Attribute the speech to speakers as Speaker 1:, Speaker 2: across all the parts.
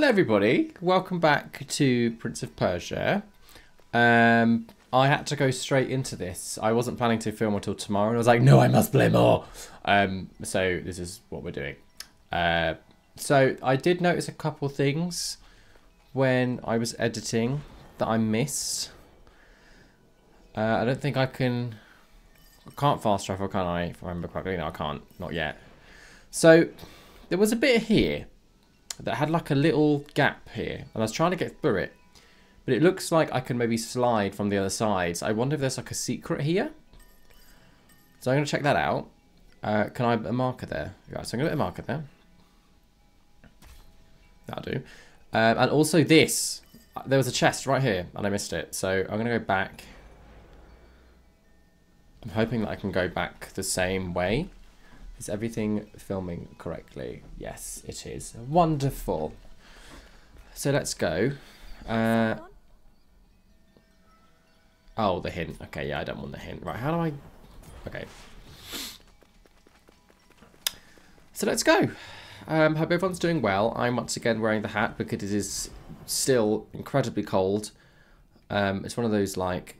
Speaker 1: Hello, everybody. Welcome back to Prince of Persia. Um, I had to go straight into this. I wasn't planning to film until tomorrow, and I was like, no, I must play more. Um, so this is what we're doing. Uh, so I did notice a couple things when I was editing that I missed. Uh, I don't think I can. I can't fast travel, can I? If I remember correctly, no, I can't. Not yet. So there was a bit here that had like a little gap here, and I was trying to get through it, but it looks like I can maybe slide from the other side. So I wonder if there's like a secret here. So I'm going to check that out. Uh, can I a marker there? Right, so I'm going to put a marker there. That'll do. Um, and also this. There was a chest right here, and I missed it. So I'm going to go back. I'm hoping that I can go back the same way. Is everything filming correctly? Yes, it is. Wonderful. So let's go. Uh, oh, the hint. Okay, yeah, I don't want the hint. Right, how do I... Okay. So let's go. Um, hope everyone's doing well. I'm once again wearing the hat because it is still incredibly cold. Um, it's one of those, like,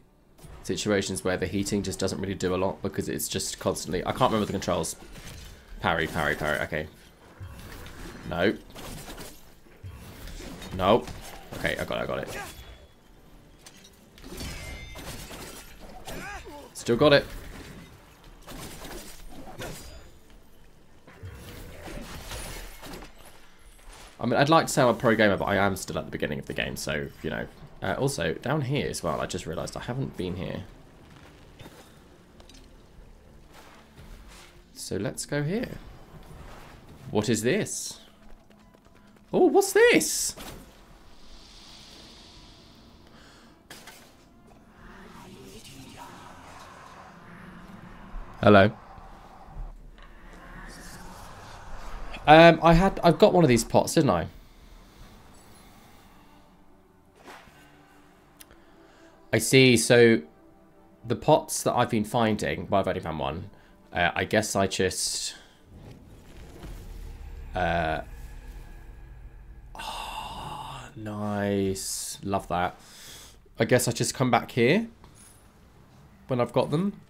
Speaker 1: situations where the heating just doesn't really do a lot because it's just constantly... I can't remember the controls. Parry, parry, parry. Okay. No. Nope. Okay, I got it, I got it. Still got it. I mean, I'd like to say I'm a pro gamer, but I am still at the beginning of the game, so, you know. Uh, also, down here as well, I just realised I haven't been here. So let's go here. What is this? Oh, what's this? Hello. Um, I had, I've got one of these pots, didn't I? I see. So the pots that I've been finding, well, I've only found one. Uh, I guess I just... Uh, oh, nice. Love that. I guess I just come back here when I've got them.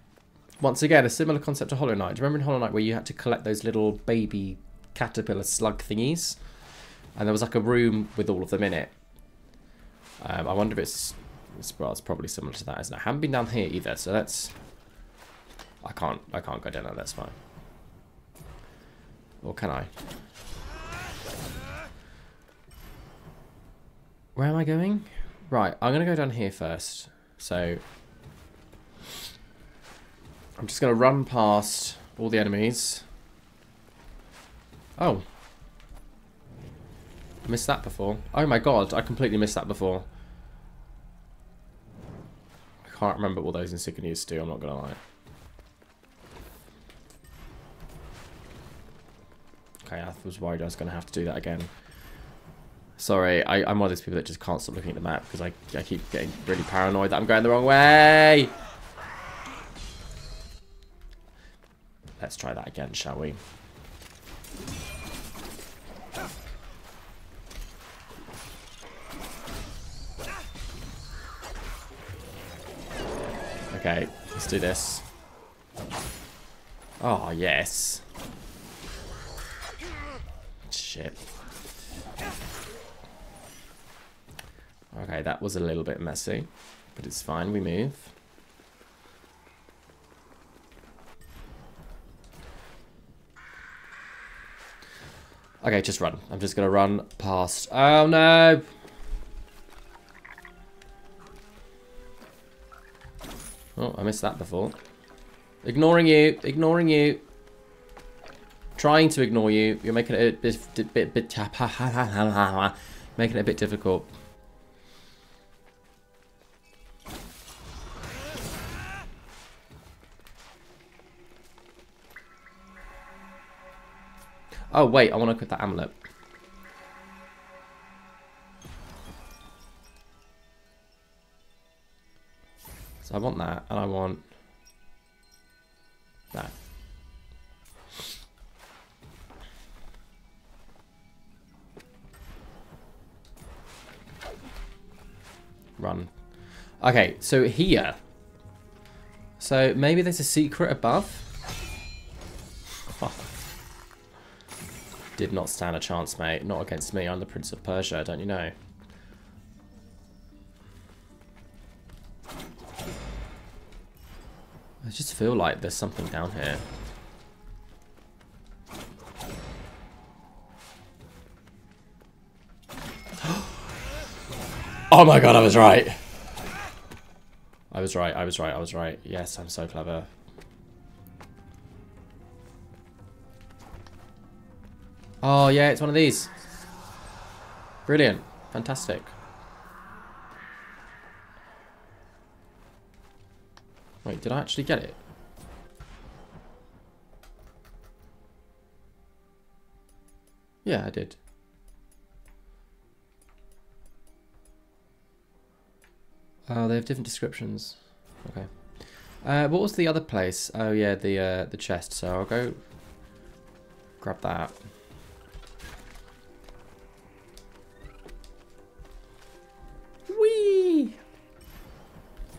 Speaker 1: Once again, a similar concept to Hollow Knight. Do you remember in Hollow Knight where you had to collect those little baby caterpillar slug thingies? And there was like a room with all of them in it. Um, I wonder if it's, it's, well, it's probably similar to that, isn't it? I haven't been down here either, so let's... I can't, I can't go down there, that's fine. Or can I? Where am I going? Right, I'm going to go down here first. So, I'm just going to run past all the enemies. Oh. I missed that before. Oh my god, I completely missed that before. I can't remember what those insignias do, I'm not going to lie. Okay, I was worried I was going to have to do that again. Sorry, I, am one of those people that just can't stop looking at the map because I, I keep getting really paranoid that I'm going the wrong way. Let's try that again, shall we? Okay, let's do this. Oh, yes. Shit. Okay, that was a little bit messy, but it's fine, we move. Okay, just run. I'm just gonna run past. Oh no! Oh, I missed that before. Ignoring you, ignoring you. Trying to ignore you. You're making it a bit, bit, bit, making it a bit difficult. Oh, wait, I want to equip that amulet. So I want that, and I want that. Run. Okay, so here. So maybe there's a secret above. Did not stand a chance, mate. Not against me. I'm the Prince of Persia, don't you know? I just feel like there's something down here. oh my god, I was right. I was right, I was right, I was right. Yes, I'm so clever. Oh yeah, it's one of these. Brilliant. Fantastic. Wait, did I actually get it? Yeah, I did. Oh, they have different descriptions. Okay. Uh, what was the other place? Oh yeah, the uh, the chest. So I'll go grab that.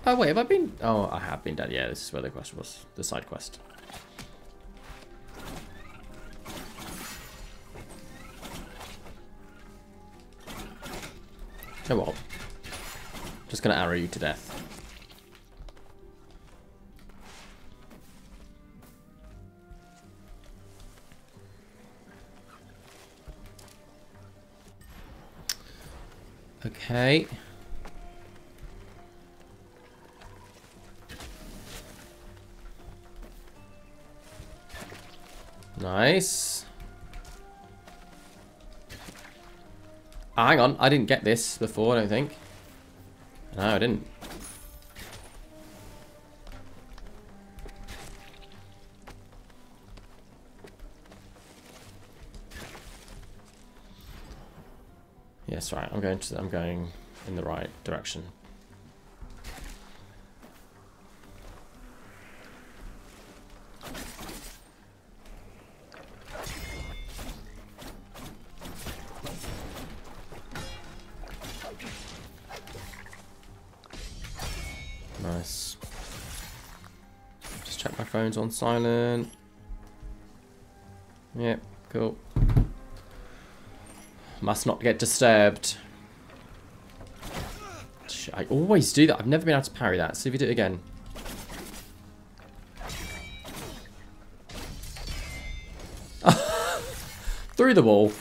Speaker 1: Oh wait, have I been? Oh, I have been done. Yeah, this is where the quest was. The side quest. Oh well. Just gonna arrow you to death. Okay. Nice. Oh, hang on, I didn't get this before, I don't think. No, I didn't. Yes, right. I'm going to. I'm going in the right direction. On silent. Yep, cool. Must not get disturbed. I always do that. I've never been able to parry that. See if you do it again. Through the wall.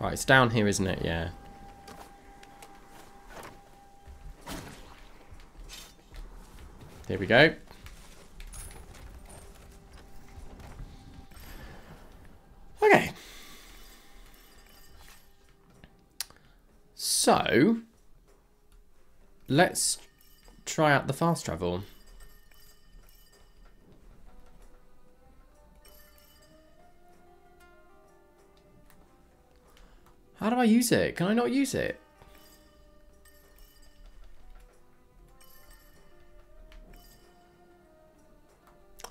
Speaker 1: Right, it's down here, isn't it? Yeah. Here we go. Okay. So, let's try out the fast travel. How do I use it? Can I not use it?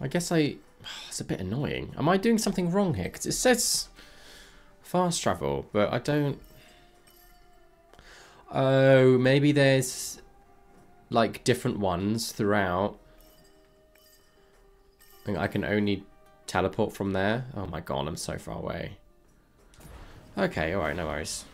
Speaker 1: I guess I... It's a bit annoying. Am I doing something wrong here? Because it says fast travel, but I don't... Oh, maybe there's like different ones throughout. I I can only teleport from there. Oh my god, I'm so far away. Okay, alright, no worries.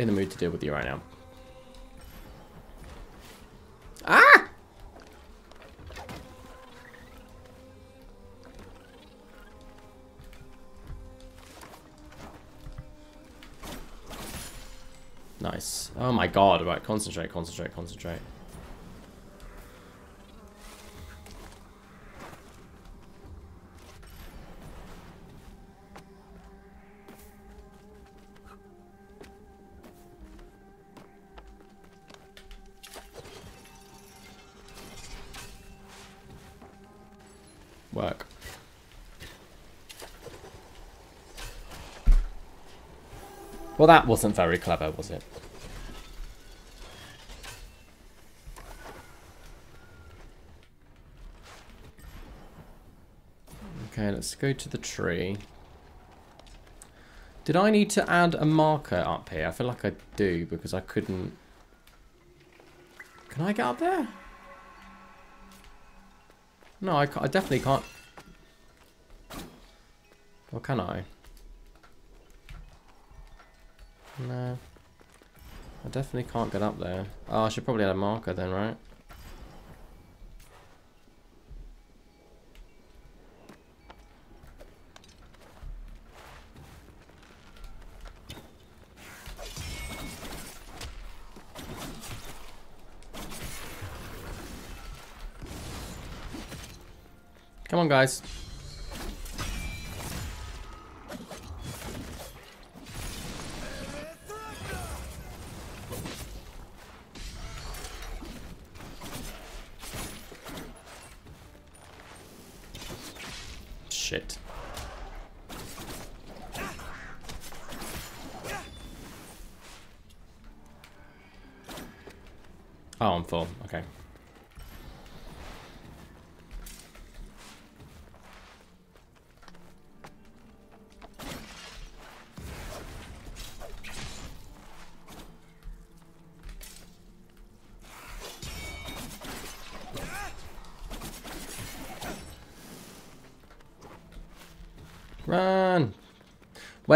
Speaker 1: In the mood to deal with you right now. Ah! Nice. Oh my god, right, concentrate, concentrate, concentrate. Work. Well, that wasn't very clever, was it? Okay, let's go to the tree. Did I need to add a marker up here? I feel like I do because I couldn't... Can I get up there? No, I, I definitely can't. Or can I? No. I definitely can't get up there. Oh, I should probably add a marker then, right? Guys.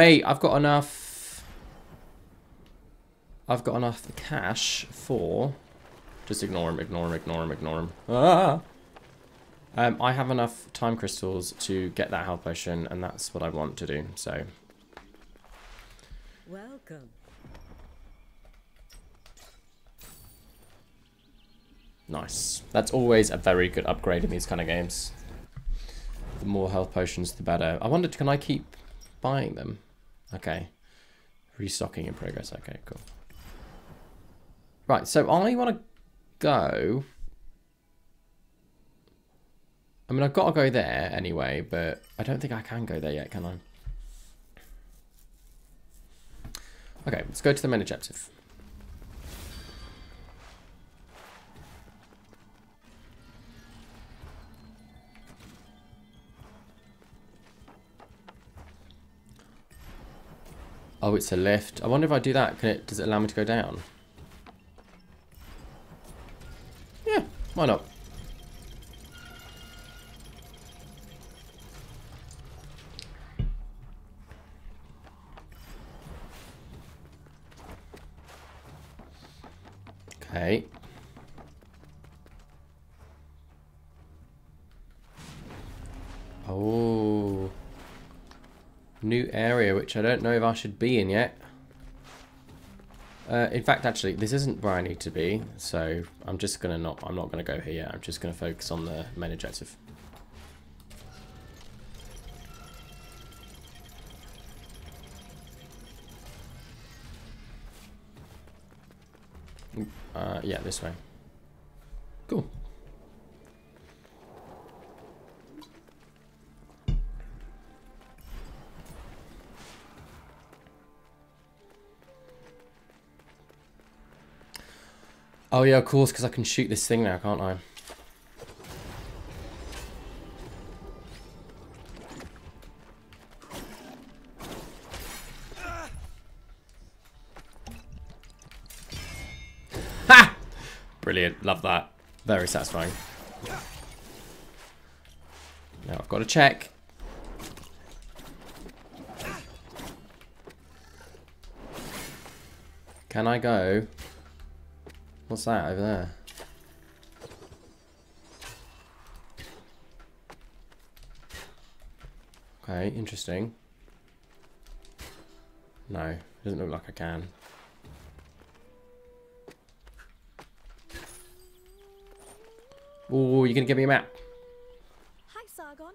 Speaker 1: Wait, I've got enough... I've got enough cash for... Just ignore him, ignore him, ignore him, ignore him. Ah! Um, I have enough time crystals to get that health potion, and that's what I want to do, so...
Speaker 2: Welcome.
Speaker 1: Nice. That's always a very good upgrade in these kind of games. The more health potions, the better. I wondered, can I keep buying them? Okay. Restocking in progress. Okay, cool. Right, so I want to go... I mean, I've got to go there anyway, but I don't think I can go there yet, can I? Okay, let's go to the main objective. Oh, it's a lift. I wonder if I do that, can it? does it allow me to go down? Yeah, why not? Okay. Oh. New area, which I don't know if I should be in yet. Uh, in fact, actually, this isn't where I need to be, so I'm just gonna not. I'm not gonna go here. Yet. I'm just gonna focus on the main objective. Uh, yeah, this way. Oh yeah, of course, because I can shoot this thing now, can't I? Ha! Brilliant, love that. Very satisfying. Now I've got to check. Can I go? What's that over there? Okay, interesting. No, doesn't look like I can. Oh, you're gonna give me a map?
Speaker 2: Hi, Sargon.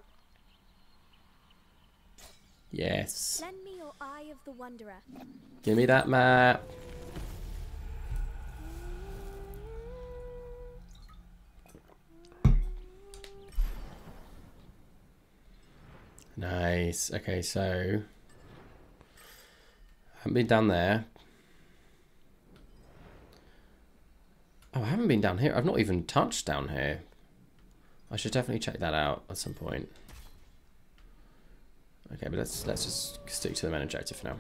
Speaker 1: Yes.
Speaker 2: Lend me your Eye of the Wanderer.
Speaker 1: Give me that map. Nice. Okay, so I haven't been down there. Oh, I haven't been down here. I've not even touched down here. I should definitely check that out at some point. Okay, but let's let's just stick to the main objective for now.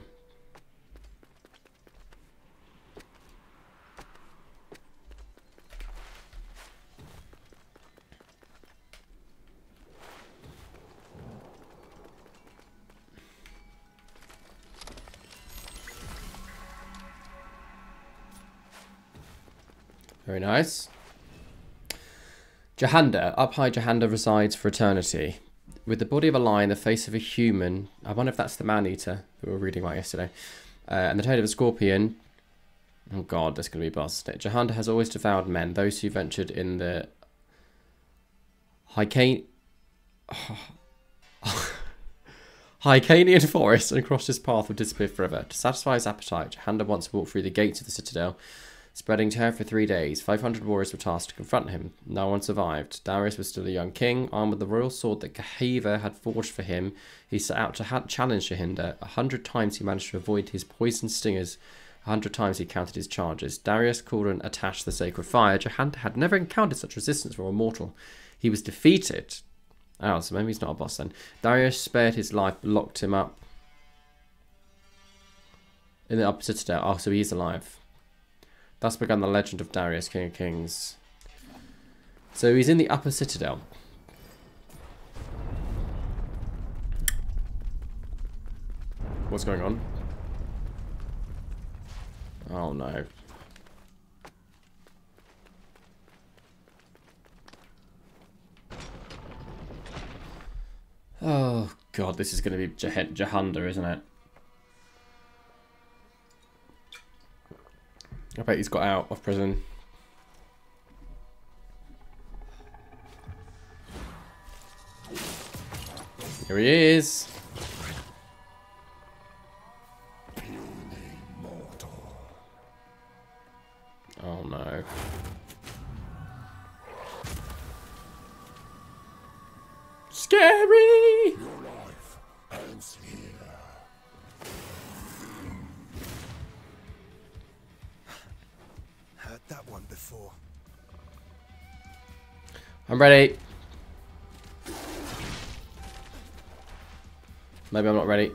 Speaker 1: Very nice. Jahandar. Up high, Jahandar resides for eternity. With the body of a lion, the face of a human. I wonder if that's the man eater that we were reading about yesterday. Uh, and the tail of a scorpion. Oh god, that's going to be boss. Jahandar has always devoured men, those who ventured in the Hycan... Hyrcanian forest and crossed his path would disappear forever. To satisfy his appetite, Jahandar once walked through the gates of the citadel Spreading terror for three days, 500 warriors were tasked to confront him. No one survived. Darius was still a young king, armed with the royal sword that Gehaeva had forged for him. He set out to ha- challenge Jahandar. A hundred times he managed to avoid his poison stingers. A hundred times he counted his charges. Darius called and attached the sacred fire. Jahandar had never encountered such resistance from a mortal. He was defeated. Oh, so maybe he's not a boss then. Darius spared his life, locked him up in the upper citadel. Oh, so he's alive. Thus began the legend of Darius, King of Kings. So he's in the upper citadel. What's going on? Oh no. Oh god, this is going to be Jah Jahandar, isn't it? I bet he's got out of prison. Here he is. Ready. Maybe I'm not ready.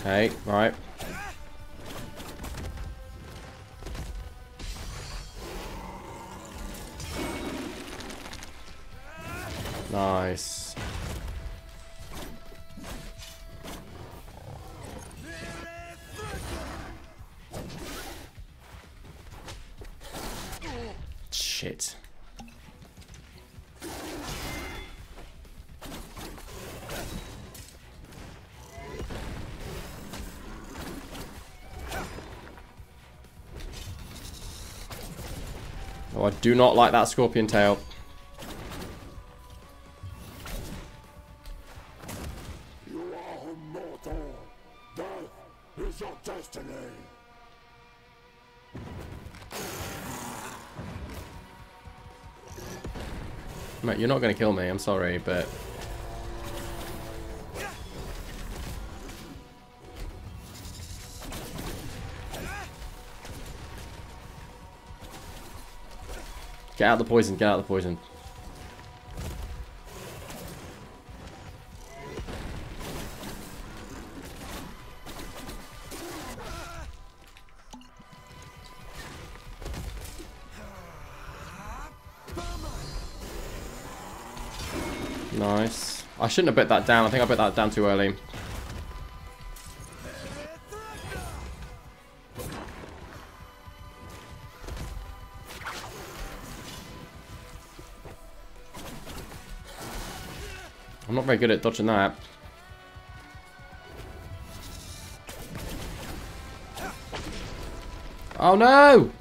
Speaker 1: Okay, right. Nice. Do not like that scorpion tail. You're not going to kill me, I'm sorry, but... Get out the poison, get out the poison. Nice. I shouldn't have bet that down. I think I bet that down too early. Very good at dodging that. Oh no!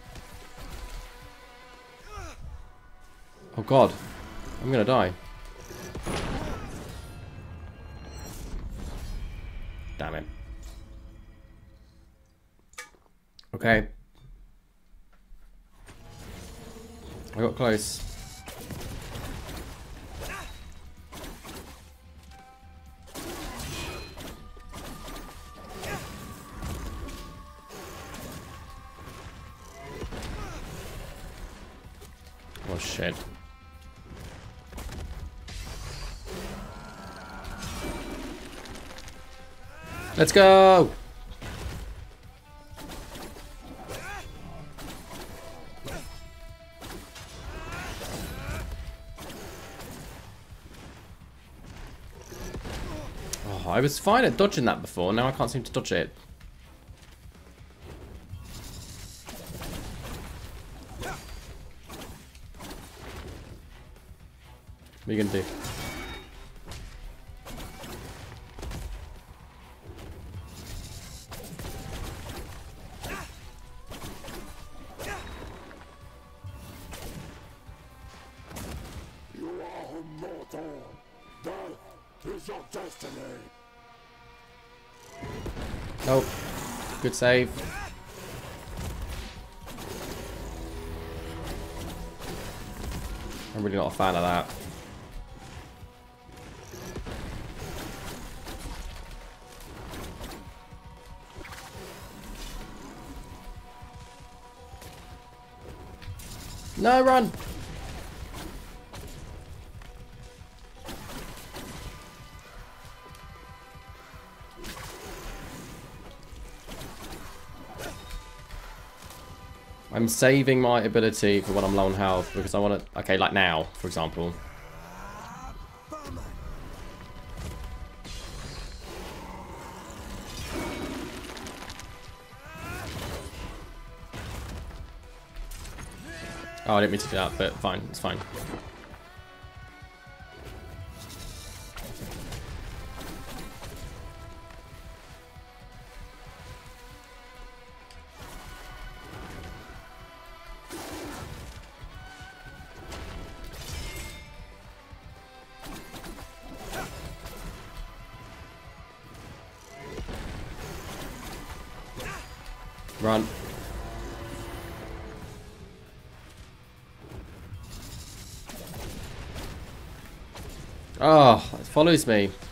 Speaker 1: Oh god. I'm gonna die. Damn it. Okay. I got close. Shit. Let's go! Oh, I was fine at dodging that before, now I can't seem to dodge it.
Speaker 3: Is your destiny.
Speaker 1: Oh, good save. I'm really not a fan of that. No, run! I'm saving my ability for when I'm low on health because I want to... Okay, like now, for example. I didn't mean to do that, but fine, it's fine. Follows me.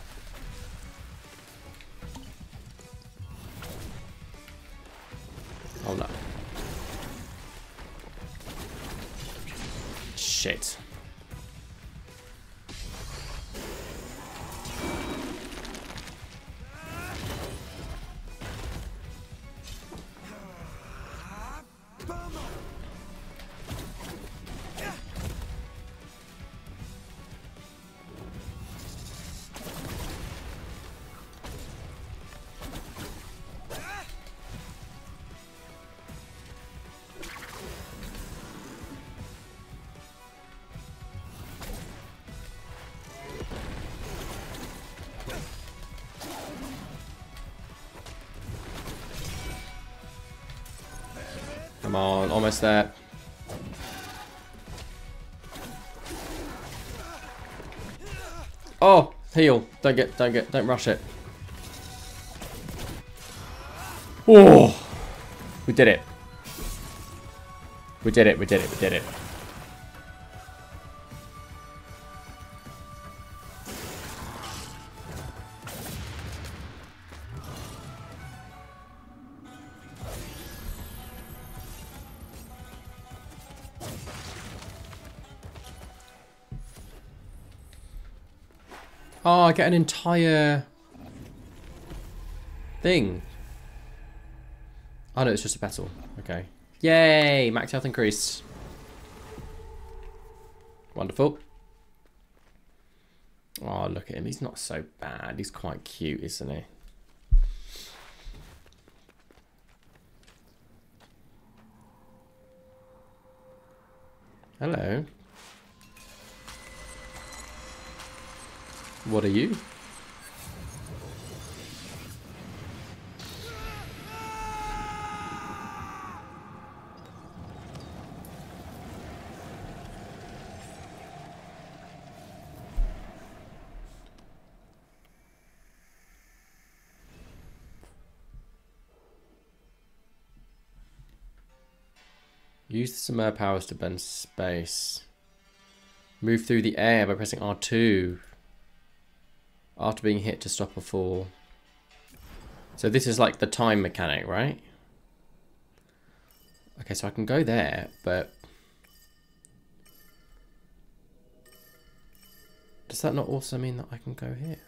Speaker 1: There. Oh, heal. Don't get, don't get, don't rush it. Oh, we did it. We did it, we did it, we did it. Get an entire thing. Oh no, it's just a petal. Okay. Yay! Max health increased. Wonderful. Oh, look at him. He's not so bad. He's quite cute, isn't he? Hello. What are you? Use the Simurgh powers to bend space. Move through the air by pressing R2. After being hit to stop a fall. So this is like the time mechanic, right? Okay, so I can go there, but... Does that not also mean that I can go here?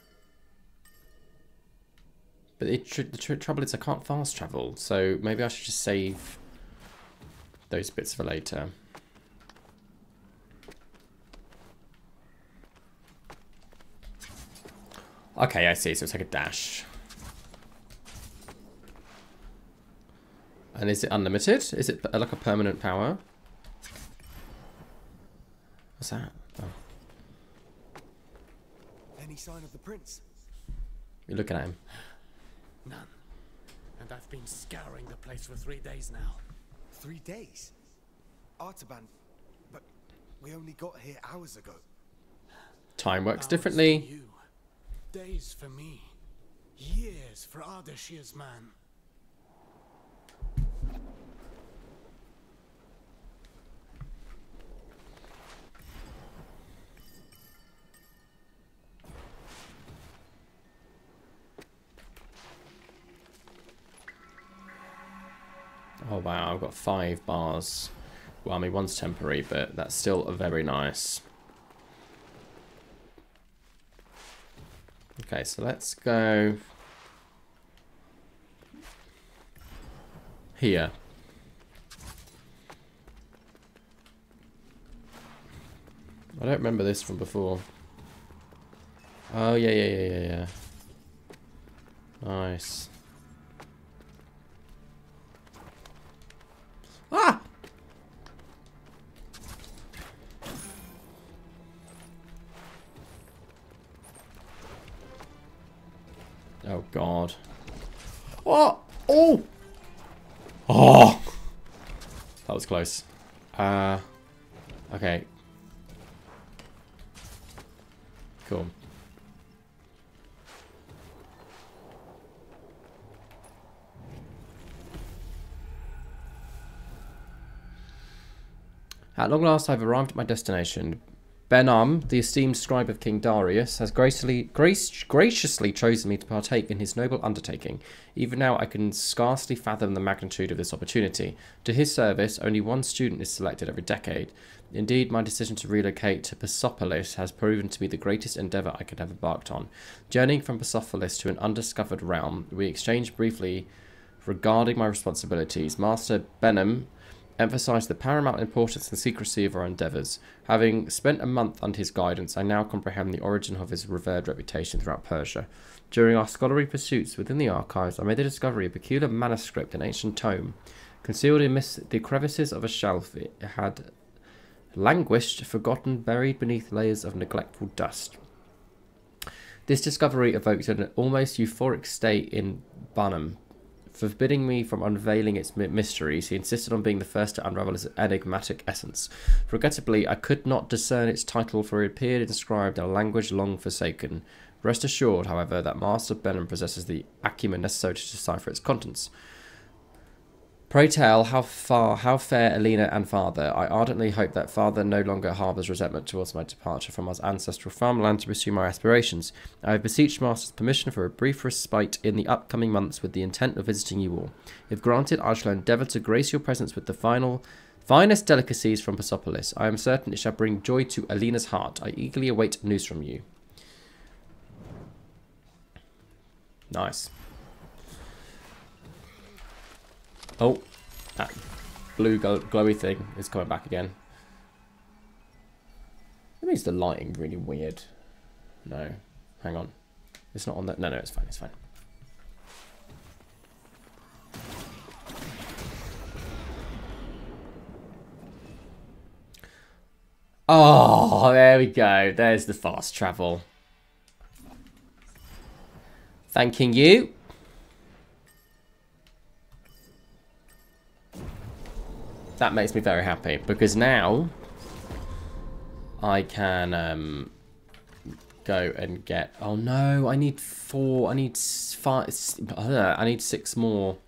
Speaker 1: But it, tr the tr trouble is I can't fast travel, so maybe I should just save those bits for later. Okay, I see. So it's like a dash. And is it unlimited? Is it like a permanent power? What's that? Oh.
Speaker 4: Any sign of the prince?
Speaker 1: You're looking at him.
Speaker 5: None. And I've been scouring the place for three days now.
Speaker 4: Three days? Artaban, but we only got here hours ago.
Speaker 1: Time works
Speaker 5: Hours for
Speaker 1: differently.
Speaker 5: Days for me. Years for Ardashir's man.
Speaker 1: Oh wow, I've got five bars. Well, I mean, one's temporary, but that's still a very nice. Okay, so let's go here. I don't remember this from before. Oh, yeah, yeah, yeah, yeah, yeah. Nice. Ah! Oh god. Oh! Oh! Oh! That was close. Uh, okay. Cool. At long last, I've arrived at my destination. Benam, the esteemed scribe of King Darius, has graciously, graciously chosen me to partake in his noble undertaking. Even now, I can scarcely fathom the magnitude of this opportunity. To his service, only one student is selected every decade. Indeed, my decision to relocate to Persepolis has proven to be the greatest endeavour I could have embarked on. Journeying from Persepolis to an undiscovered realm, we exchanged briefly regarding my responsibilities. Master Benham emphasized the paramount importance and secrecy of our endeavours. Having spent a month under his guidance, I now comprehend the origin of his revered reputation throughout Persia. During our scholarly pursuits within the archives, I made the discovery of a peculiar manuscript, an ancient tome. Concealed amidst the crevices of a shelf, it had languished, forgotten, buried beneath layers of neglectful dust. This discovery evoked an almost euphoric state in Barnum, Forbidding me from unveiling its mysteries, he insisted on being the first to unravel its enigmatic essence. Regrettably, I could not discern its title, for it appeared inscribed in a language long forsaken. Rest assured, however, that Master Benham possesses the acumen necessary to decipher its contents. Pray tell how far, how fair Alina and father. I ardently hope that father no longer harbours resentment towards my departure from our ancestral farmland to pursue my aspirations. I have beseeched Master's permission for a brief respite in the upcoming months with the intent of visiting you all. If granted, I shall endeavour to grace your presence with the final, finest delicacies from Persepolis. I am certain it shall bring joy to Alina's heart. I eagerly await news from you. Nice. Oh, that blue glow- glowy thing is coming back again. It makes the lighting really weird. No, hang on. It's not on that. No, no, it's fine. It's fine. Oh, there we go. There's the fast travel. Thanking you. That makes me very happy because now I can um, go and get. Oh no! I need four. I need five. I need six more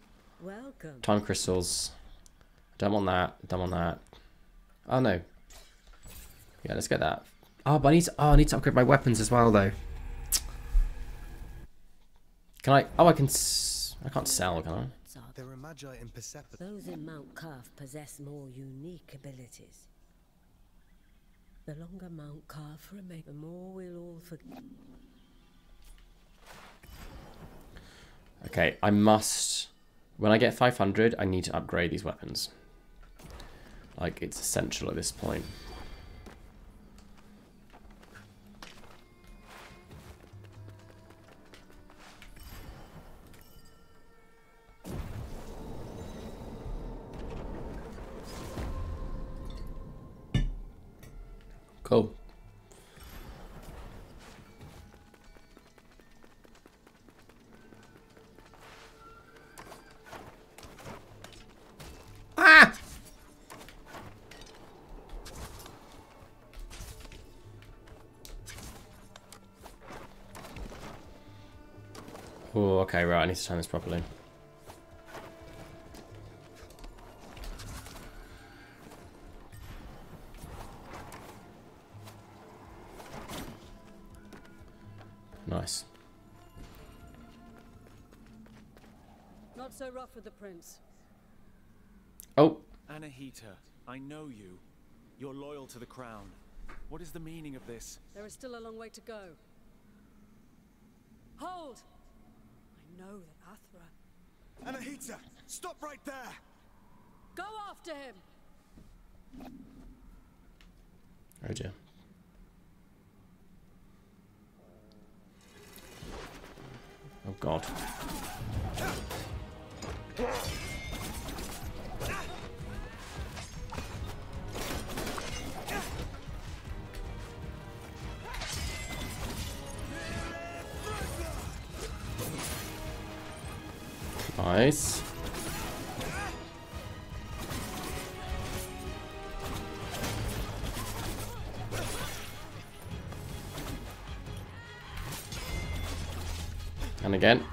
Speaker 6: Welcome.
Speaker 1: time crystals. Don't want that. Don't want that. Oh no. Yeah, let's get that. Oh, but I need to, oh, I need to upgrade my weapons as well though. Can I? Oh, I can. I can't sell, can I?
Speaker 6: Sargon.
Speaker 4: There magi in Persepolis.
Speaker 6: Those in Mount Qaf possess more unique abilities. The longer Mount Qaf remains, the more we'll all forget.
Speaker 1: Okay, I must. When I get 500, I need to upgrade these weapons. Like, it's essential at this point. Need to time this properly. Nice.
Speaker 7: Not so rough with the prince.
Speaker 1: Oh,
Speaker 8: Anahita, I know you. You're loyal to the crown. What is the meaning of this?
Speaker 7: There is still a long way to go. Hold! I know that Athra.
Speaker 4: Anahita, stop right there!
Speaker 7: Go after him!
Speaker 1: Again.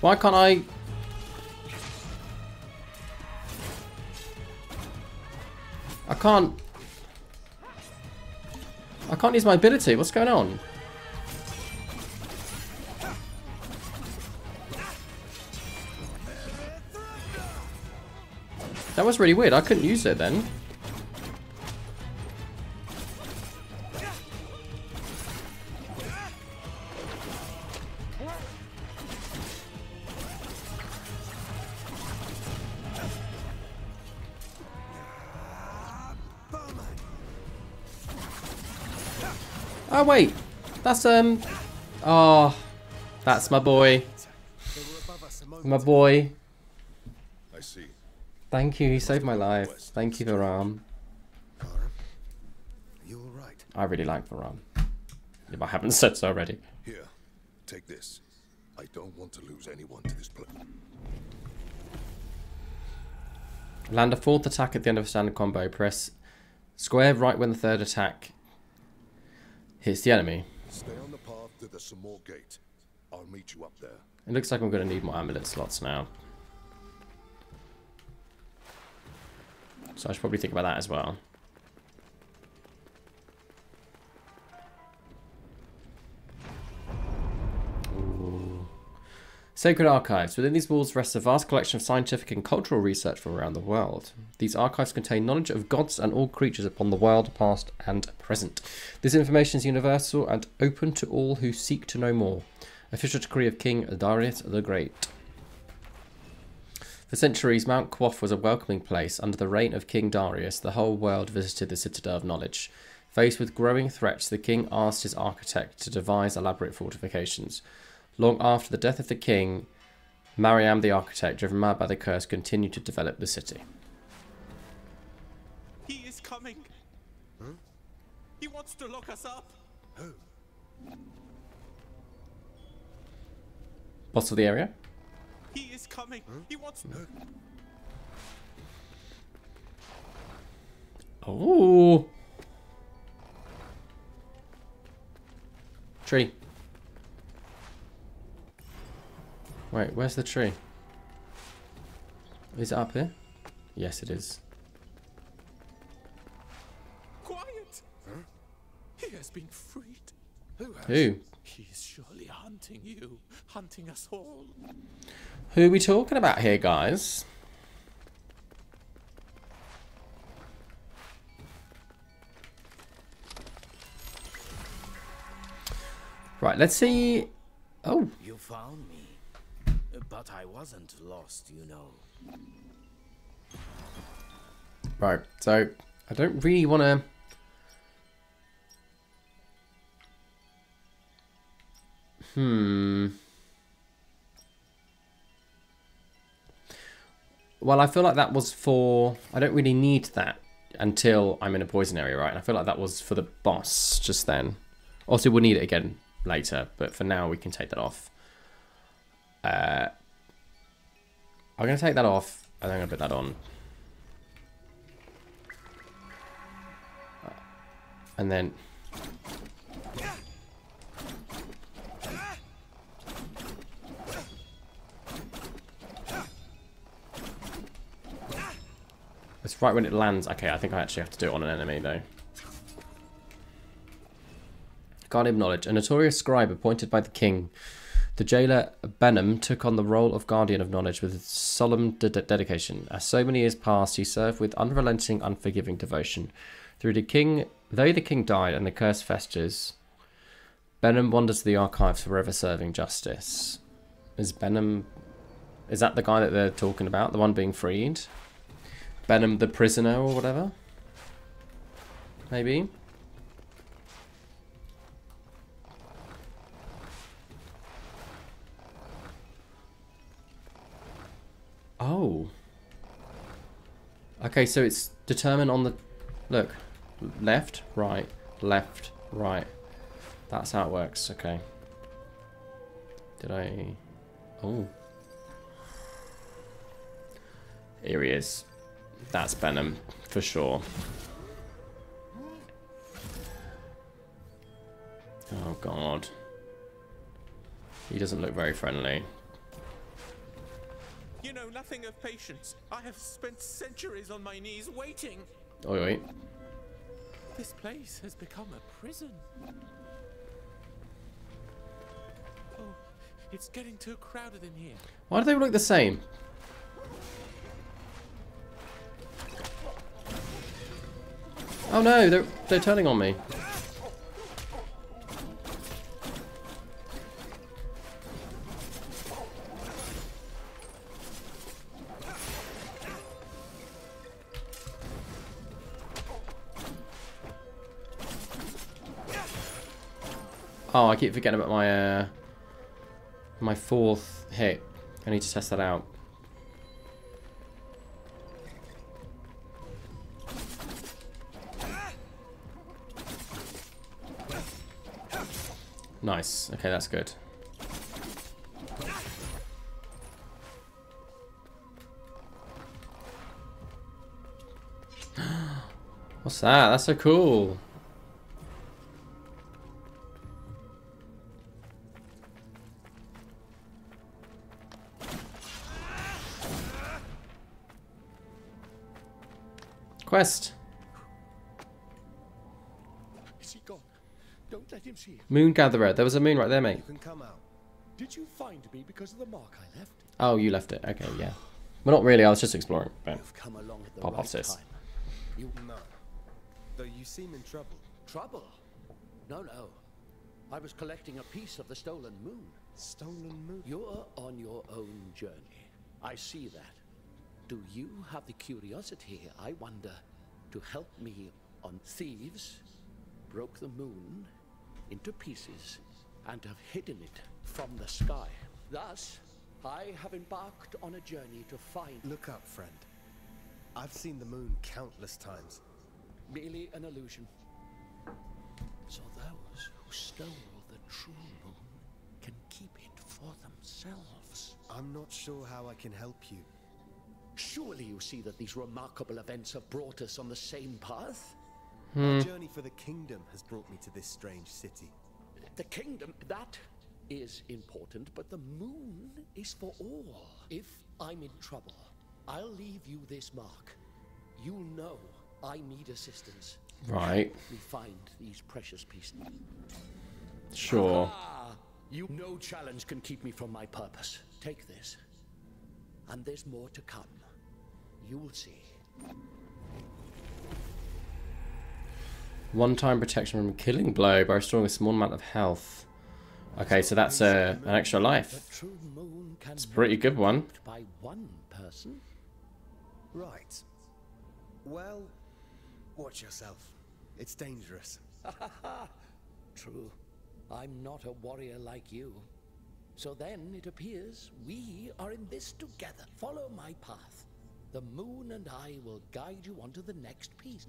Speaker 1: Why can't I... I can't... I can't use my ability. What's going on? That was really weird. I couldn't use it then. Wait, that's um, oh, that's my boy,
Speaker 4: They were above us a moment
Speaker 1: my boy.
Speaker 3: I see.
Speaker 1: Thank you, he saved my life. Thank you,
Speaker 4: Vahram. You alright?
Speaker 1: I really like Vahram. If I haven't said so already.
Speaker 3: Here, take this. I don't want to lose anyone to this place.
Speaker 1: Land a fourth attack at the end of a standard combo. Press square right when the third attack hits the enemy.
Speaker 3: Stay on the path to the Samor Gate. I'll meet you up there.
Speaker 1: It looks like I'm going to need more amulet slots now. So I should probably think about that as well. Sacred Archives. Within these walls rests a vast collection of scientific and cultural research from around the world. These archives contain knowledge of gods and all creatures upon the world, past and present. This information is universal and open to all who seek to know more. Official decree of King Darius the Great. For centuries, Mount Qaf was a welcoming place. Under the reign of King Darius, the whole world visited the Citadel of Knowledge. Faced with growing threats, the king asked his architect to devise elaborate fortifications. Long after the death of the king, Mariam the architect, driven mad by the curse, continued to develop the city.
Speaker 8: He is coming. Hmm? He wants to lock us up. Who?
Speaker 1: Boss of the area?
Speaker 8: He is coming. Hmm? He wants.
Speaker 1: Oh. Tree. Wait, where's the tree? Is it up here? Yes, it is.
Speaker 5: Quiet! He has been freed.
Speaker 3: Who has?
Speaker 1: Who?
Speaker 5: He is surely hunting you, hunting us all.
Speaker 1: Who are we talking about here, guys? Right, let's see. Oh,
Speaker 9: You found me. But I wasn't lost, you know.
Speaker 1: right. So I don't really want to. Hmm. Well, I feel like that was for. I don't really need that until I'm in a poison area, right? And I feel like that was for the boss just then. Also, we'll need it again later, but for now we can take that off. Uh, I'm going to take that off, and I'm going to put that on. And then... It's right when it lands. Okay, I think I actually have to do it on an enemy, though. Guardian Knowledge. A notorious scribe appointed by the king. The jailer Benham took on the role of Guardian of Knowledge with solemn de- de- dedication. As so many years passed, he served with unrelenting, unforgiving devotion. Through the king, though the king died and the curse festers, Benham wanders the archives forever serving justice. Is Benham... Is that the guy that they're talking about? The one being freed? Benham the prisoner or whatever? Maybe? Oh. Okay, so it's determined on the... Look. Left, right, left, right. That's how it works, okay. Did I... Oh. Here he is. That's Benham, for sure. Oh, God. He doesn't look very friendly.
Speaker 5: You know nothing of patience. I have spent centuries on my knees waiting.
Speaker 1: Oh, wait.
Speaker 5: This place has become a prison. Oh, it's getting too crowded in here.
Speaker 1: Why do they look the same? Oh no, they're they're turning on me. Oh, I keep forgetting about my uh my fourth hit. I need to test that out. Nice. Okay, that's good. What's that? That's so cool. Quest.
Speaker 3: Is he gone? Don't let him see you.
Speaker 1: Moon Gatherer. There was a moon right there, mate.
Speaker 4: You can come out.
Speaker 3: Did you find me because of the mark I left?
Speaker 1: Oh, you left it. Okay, yeah. Well, not really. I was just exploring. But
Speaker 9: You've come along at the
Speaker 1: Pop
Speaker 9: right
Speaker 1: off, sis.
Speaker 9: time.
Speaker 4: You no. Though you seem in trouble.
Speaker 9: Trouble? No, no. I was collecting a piece of the stolen moon.
Speaker 4: Stolen moon.
Speaker 9: You're on your own journey. I see that. Do you have the curiosity, I wonder, to help me on thieves broke the moon into pieces and have hidden it from the sky? Thus, I have embarked on a journey to find
Speaker 4: Look up, friend. I've seen the moon countless times.
Speaker 9: merely an illusion. So those who stole the true moon can keep it for themselves.
Speaker 4: I'm not sure how I can help you.
Speaker 9: Surely you see that these remarkable events have brought us on the same path?
Speaker 4: My journey for the kingdom has brought me to this strange city.
Speaker 9: The kingdom, that is important, but the moon is for all. If I'm in trouble, I'll leave you this mark. You'll know I need assistance.
Speaker 1: Right.
Speaker 9: We find these precious pieces.
Speaker 1: Sure.
Speaker 9: Ah, you no challenge can keep me from my purpose. Take this. And there's more to come. You'll see.
Speaker 1: One-time protection from killing blow by restoring a small amount of health. Okay, so that's uh, an extra life.
Speaker 9: true moon can
Speaker 1: It's a pretty good one.
Speaker 9: by one person.
Speaker 4: Right. Well, watch yourself. It's dangerous.
Speaker 9: True. I'm not a warrior like you. So then it appears we are in this together. Follow my path. The moon and I will guide you onto the next piece.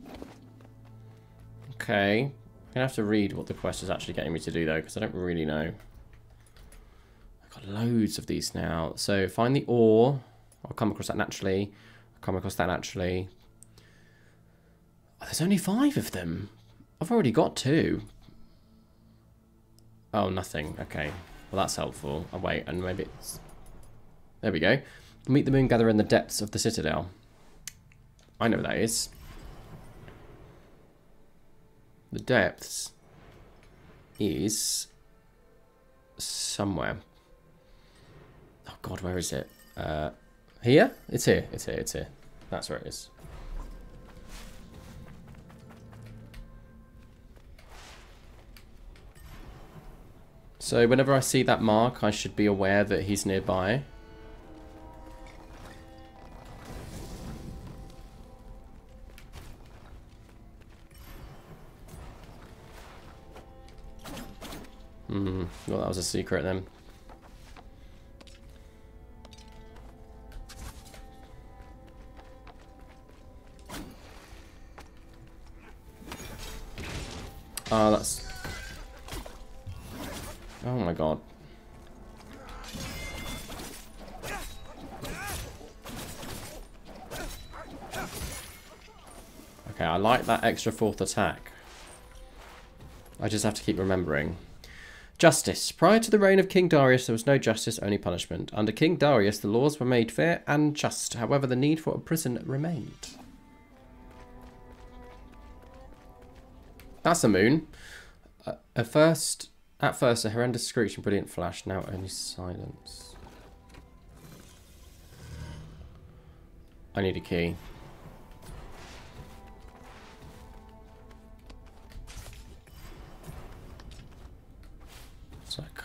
Speaker 1: Okay. I'm gonna have to read what the quest is actually getting me to do though, because I don't really know. I've got loads of these now. So find the ore. I'll come across that naturally. I'll come across that naturally. Oh, there's only five of them. I've already got two. Oh, nothing. Okay. Well, that's helpful. Oh, wait, and maybe it's... There we go. Meet the moon gatherer in the depths of the citadel. I know where that is. The depths is somewhere. Oh god, where is it? Uh, here? It's here. It's here. It's here. That's where it is. So whenever I see that mark, I should be aware that he's nearby. Hmm, well that was a secret then. Oh, that's... Oh my god. Okay, I like that extra fourth attack. I just have to keep remembering. Justice. Prior to the reign of King Darius, there was no justice, only punishment. Under King Darius, the laws were made fair and just. However, the need for a prison remained. That's a moon. Uh, at first, at first, a horrendous screech and brilliant flash. Now only silence. I need a key.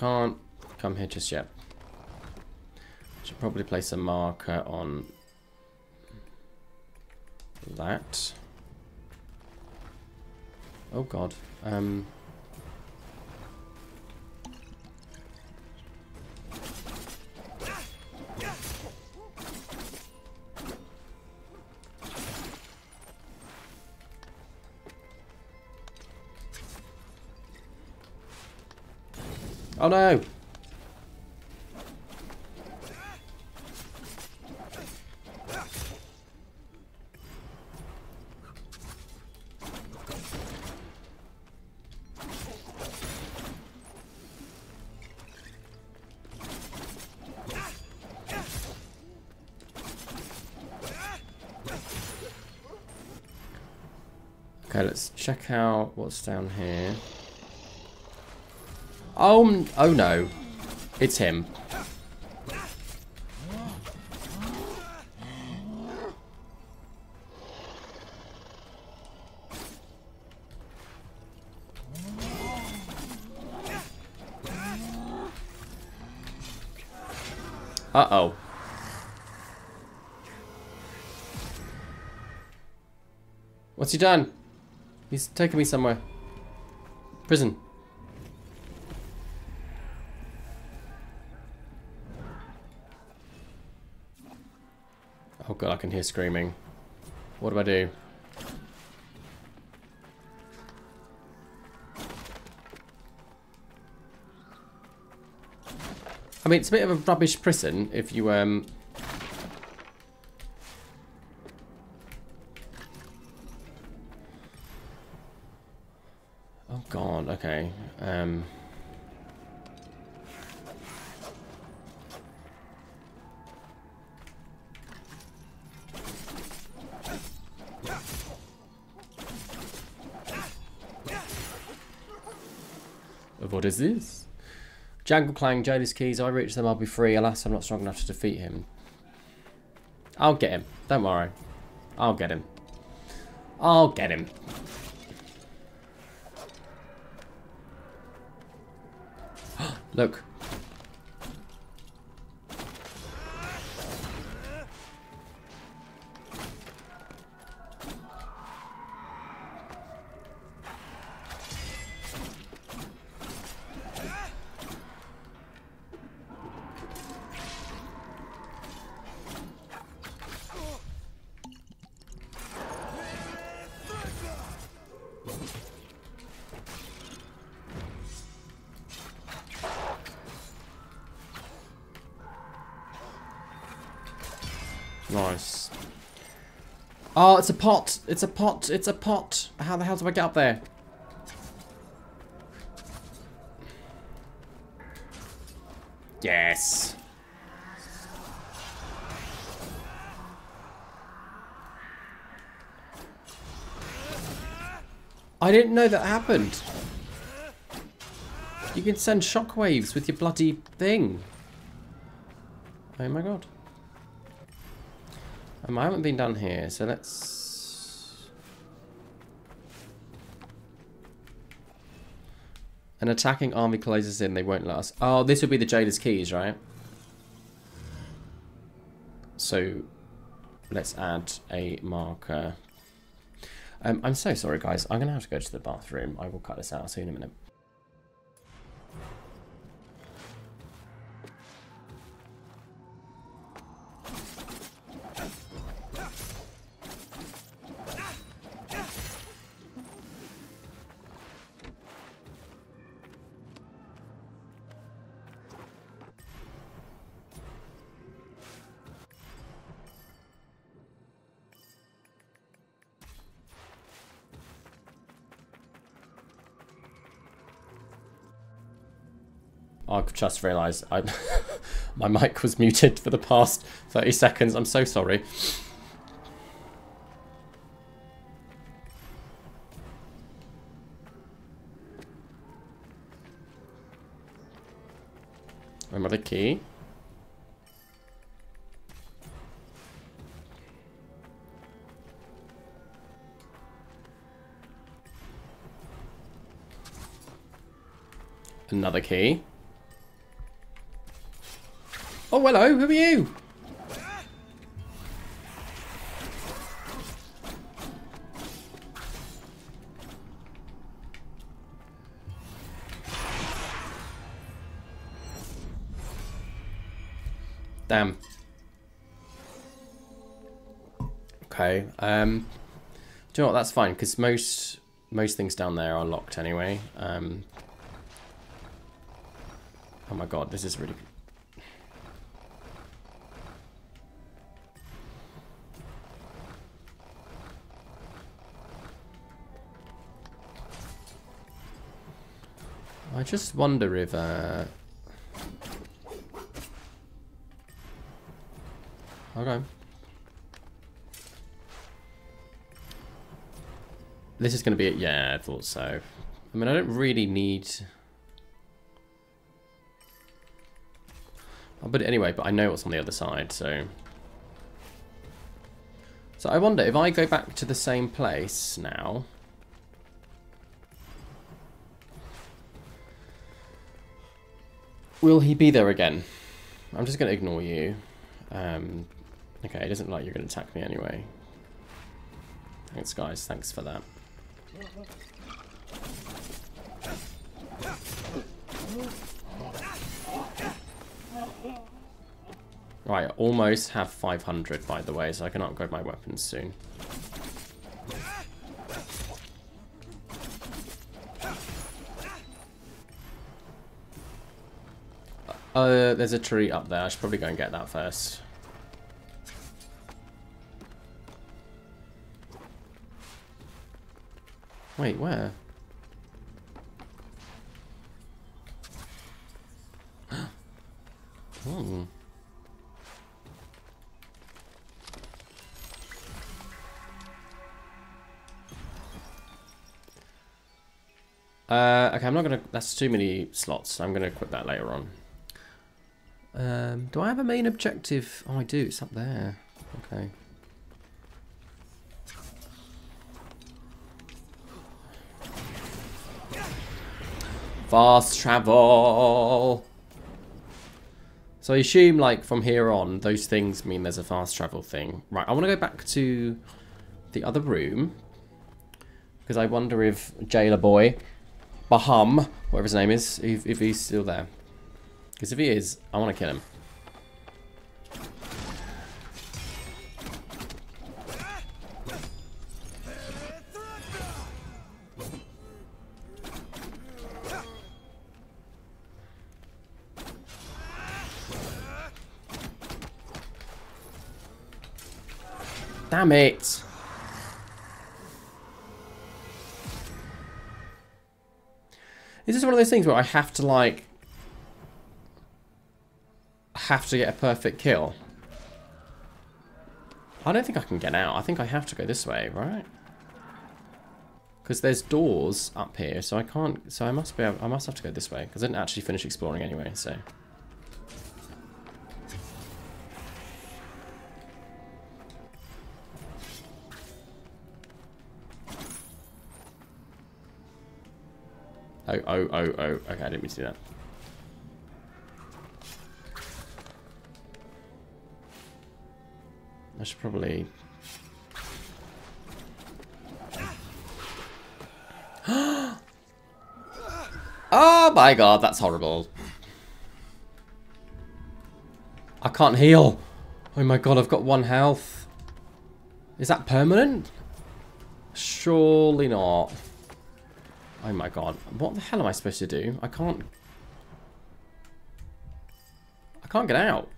Speaker 1: Can't come here just yet. Should probably place a marker on that. Oh god. Um no! Okay, let's check out what's down here. Oh, oh no. It's him. Uh-oh. What's he done? He's taken me somewhere. Prison. God, I can hear screaming. What do I do? I mean, it's a bit of a rubbish prison if you, um... Jangle Clang, Jadis Keys. I reach them, I'll be free. Alas, I'm not strong enough to defeat him. I'll get him. Don't worry. I'll get him. I'll get him. Look. It's a pot. It's a pot. It's a pot. How the hell do I get up there? Yes. I didn't know that happened. You can send shockwaves with your bloody thing. Oh my god. Um, I haven't been done here, so let's... An attacking army closes in, they won't last. Oh, this would be the Jada's Keys, right? So, let's add a marker. Um, I'm so sorry, guys. I'm going to have to go to the bathroom. I will cut this out. I'll see you in a minute. Just realised my mic was muted for the past 30 seconds. I'm so sorry. Another key. Another key. Oh, hello, who are you? Damn. Okay, um... Do you know what, that's fine, because most most things down there are locked anyway. Um, oh my god, this is really I just wonder if uh Okay. This is going to be it. Yeah, I thought so. I mean, I don't really need... Put it anyway, but I know what's on the other side, so... So I wonder, if I go back to the same place now... Will he be there again? I'm just going to ignore you. Um, okay, it doesn't like you're going to attack me anyway. Thanks, guys. Thanks for that. Right, almost have 500 by the way, so I can upgrade my weapons soon. Uh, there's a tree up there. I should probably go and get that first. Wait, where? oh. Uh, okay, I'm not gonna. That's too many slots. I'm gonna quit that later on. Um, do I have a main objective? Oh, I do. It's up there. Okay. Fast travel. So I assume, like, from here on, those things mean there's a fast travel thing. Right, I want to go back to the other room. Because I wonder if Jailer Boy, Baham, whatever his name is, if, if he's still there. Because if he is, I want to kill him. Damn it! Is this one of those things where I have to like have to get a perfect kill? I don't think I can get out. I think I have to go this way, right? Because there's doors up here, so I can't. So I must be. I must have to go this way because I didn't actually finish exploring anyway. So. Oh, oh, oh, oh. Okay, I didn't mean to do that. I should probably... oh my god, that's horrible. I can't heal. Oh my god, I've got one health. Is that permanent? Surely not. Oh my god. What the hell am I supposed to do? I can't... I can't get out.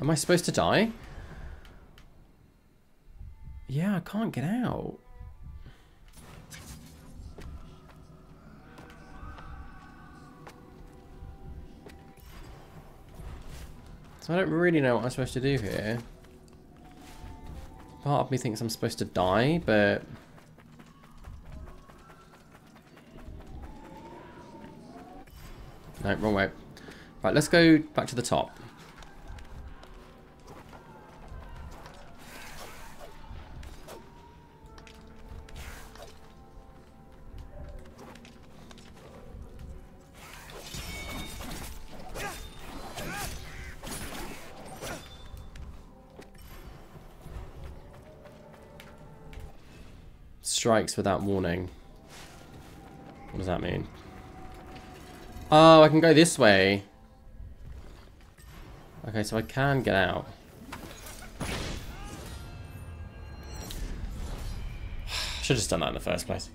Speaker 1: Am I supposed to die? Yeah, I can't get out. So I don't really know what I'm supposed to do here. Part of me thinks I'm supposed to die, but... No, wrong way. Right, let's go back to the top. Strikes without warning. What does that mean? Oh, I can go this way. Okay, so I can get out. Should have just done that in the first place.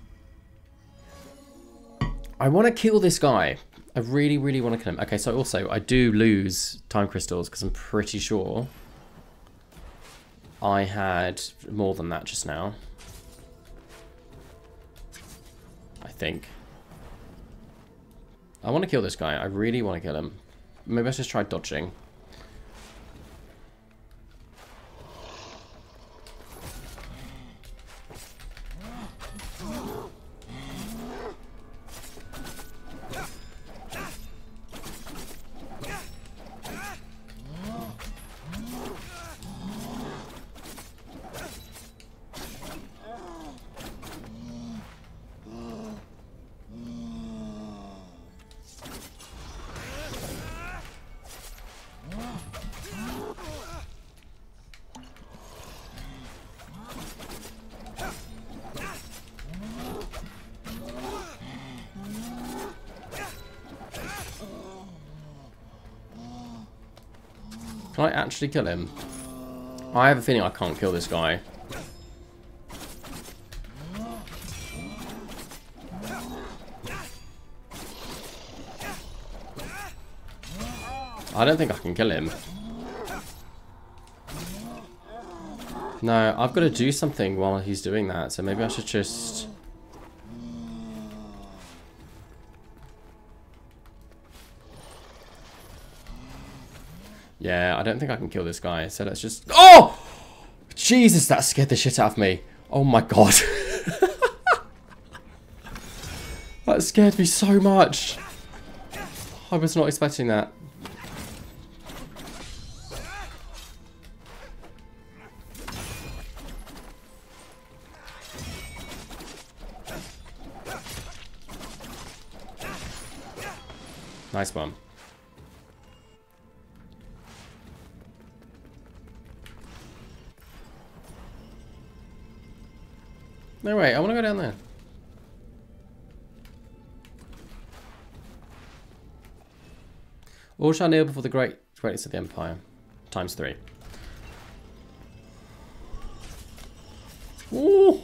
Speaker 1: I want to kill this guy. I really, really want to kill him. Okay, so also, I do lose time crystals because I'm pretty sure I had more than that just now. Think. I want to kill this guy. I really want to kill him. Maybe I should just try dodging. Actually kill him? I have a feeling I can't kill this guy. I don't think I can kill him. No, I've got to do something while he's doing that, so maybe I should just... Yeah, I don't think I can kill this guy, so let's just... Oh! Jesus, that scared the shit out of me. Oh my god. That scared me so much. I was not expecting that. Nice one. All shall kneel before the great greatness of the Empire. Times three. Ooh.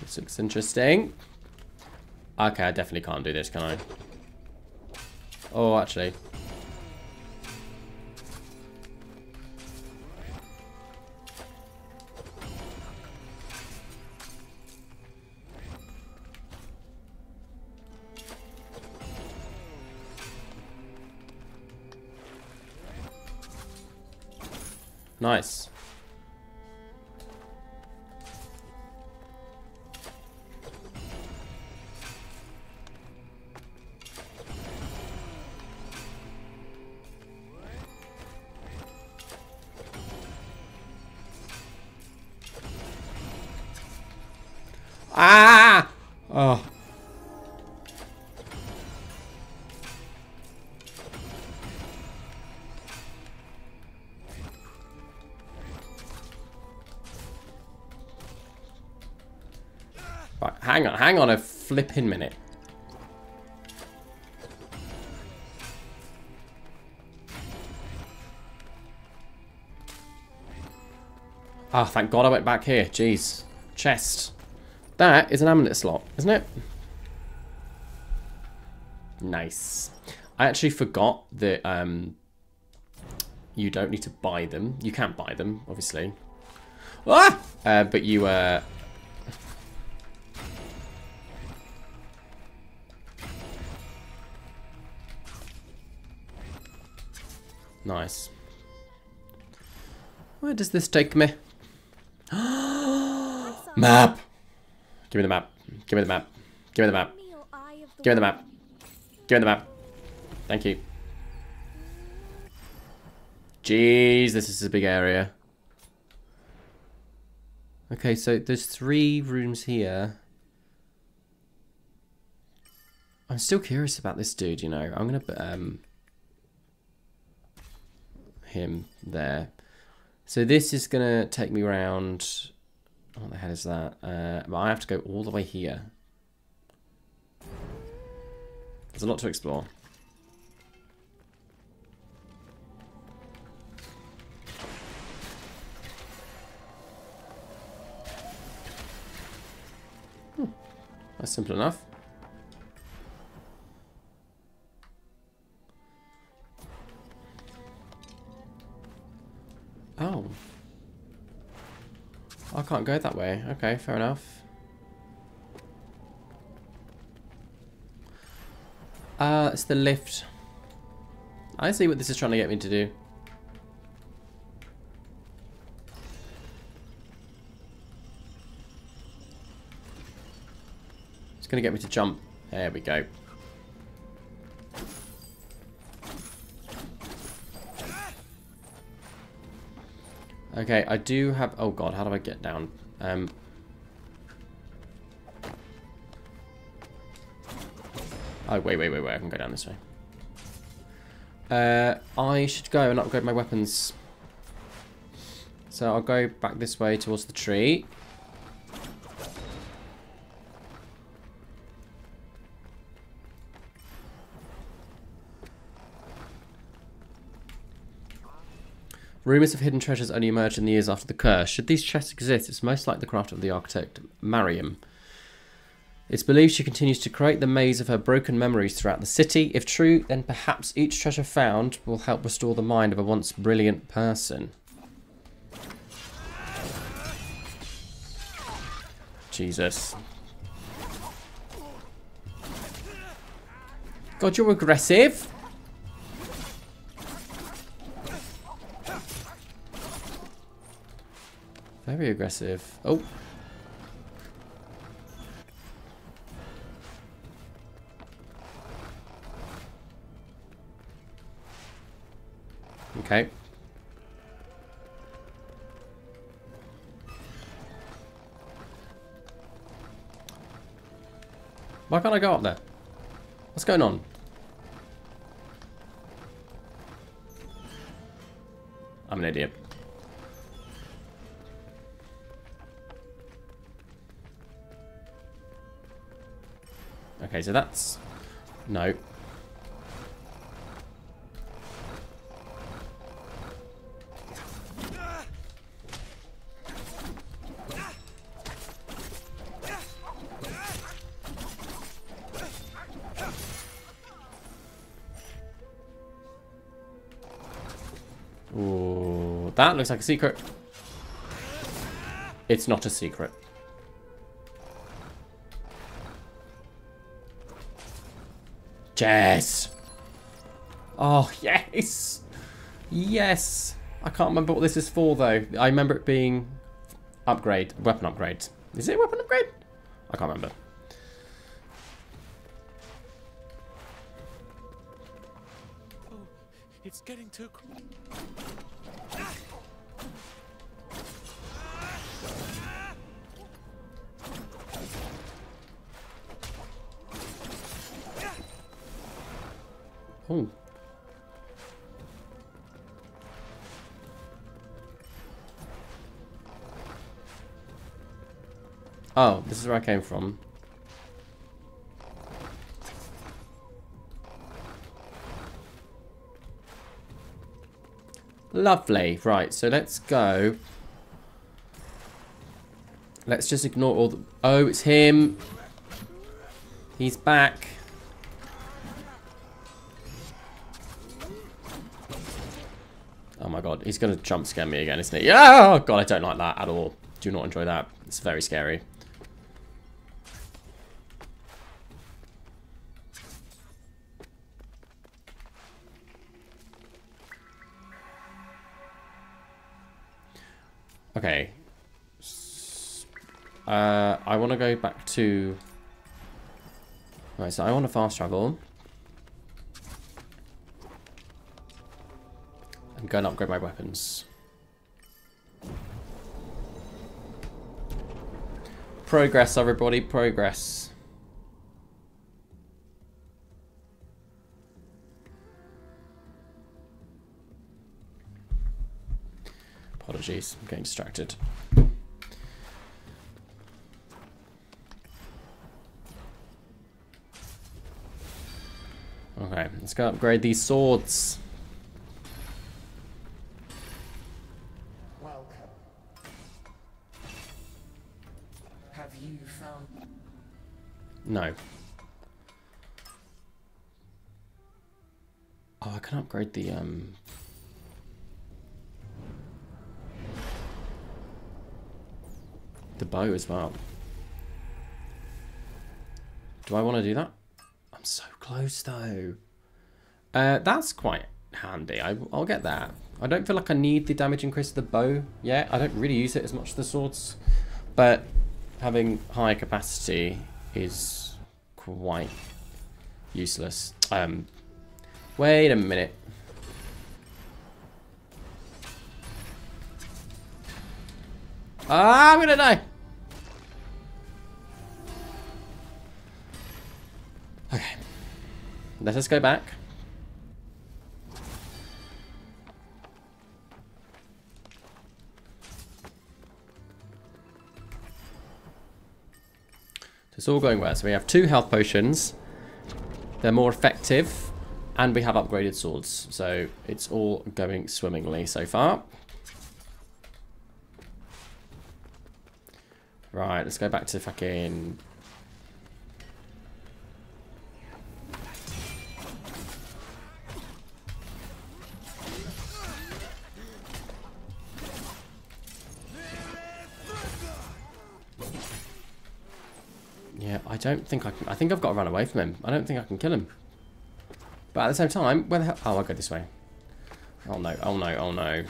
Speaker 1: This looks interesting. Okay, I definitely can't do this, can I? Oh, actually. Nice. Hang on, a flipping minute. Ah, thank God I went back here. Jeez. Chest. That is an amulet slot, isn't it? Nice. I actually forgot that um, you don't need to buy them. You can't buy them, obviously. Ah! Uh, but you... Uh, Nice. Where does this take me? map! Give me the map. Give me the map. Give me the map. Give me the map. Give me the map. Thank you. Jeez, this is a big area. Okay, so there's three rooms here. I'm still curious about this dude, you know. I'm gonna um him there. So this is gonna take me around. What the hell is that? Uh, but I have to go all the way here. There's a lot to explore. Hmm, That's simple enough. Oh. I can't go that way. Okay, fair enough. Uh, it's the lift. I see what this is trying to get me to do. It's going to get me to jump. There we go. Okay, I do have... Oh god, how do I get down? Um... Oh, wait, wait, wait, wait. I can go down this way. Uh, I should go and upgrade my weapons. So I'll go back this way towards the tree. Rumours of hidden treasures only emerged in the years after the curse. Should these chests exist, it's most like the craft of the architect Mariam. It's believed she continues to create the maze of her broken memories throughout the city. If true, then perhaps each treasure found will help restore the mind of a once brilliant person. Jesus. God, you're aggressive. Very aggressive. Oh. Okay. Why can't I go up there? What's going on? I'm an idiot. Okay, so that's... No. Ooh, that looks like a secret. It's not a secret. Jess! Oh, yes! Yes! I can't remember what this is for, though. I remember it being upgrade, weapon upgrade. Is it weapon upgrade? I can't remember.
Speaker 8: Oh, it's getting too.
Speaker 1: Oh. Oh, this is where I came from. Lovely. Right, so let's go. Let's just ignore all the... Oh, it's him. He's back. Oh my god, he's going to jump scare me again, isn't he? Yeah! Oh god, I don't like that at all. Do not enjoy that. It's very scary. To... Right, so I want to fast travel. I'm going to upgrade my weapons. Progress, everybody, progress. Apologies, I'm getting distracted. Let's go upgrade these swords.
Speaker 5: Welcome. Have you found
Speaker 1: No. Oh, I can upgrade the, um... The bow as well. Do I want to do that? I'm so close, though. Uh, that's quite handy. I, I'll get that. I don't feel like I need the damage increase of the bow yet. I don't really use it as much as the swords. But having higher capacity is quite useless. Um, wait a minute. Ah, I'm gonna die. Okay. Let us go back. It's all going well. So we have two health potions. They're more effective. And we have upgraded swords. So it's all going swimmingly so far. Right, let's go back to fucking... Yeah, I don't think I can... I think I've got to run away from him. I don't think I can kill him. But at the same time, where the hell... Oh, I'll go this way. Oh no, oh no, oh no.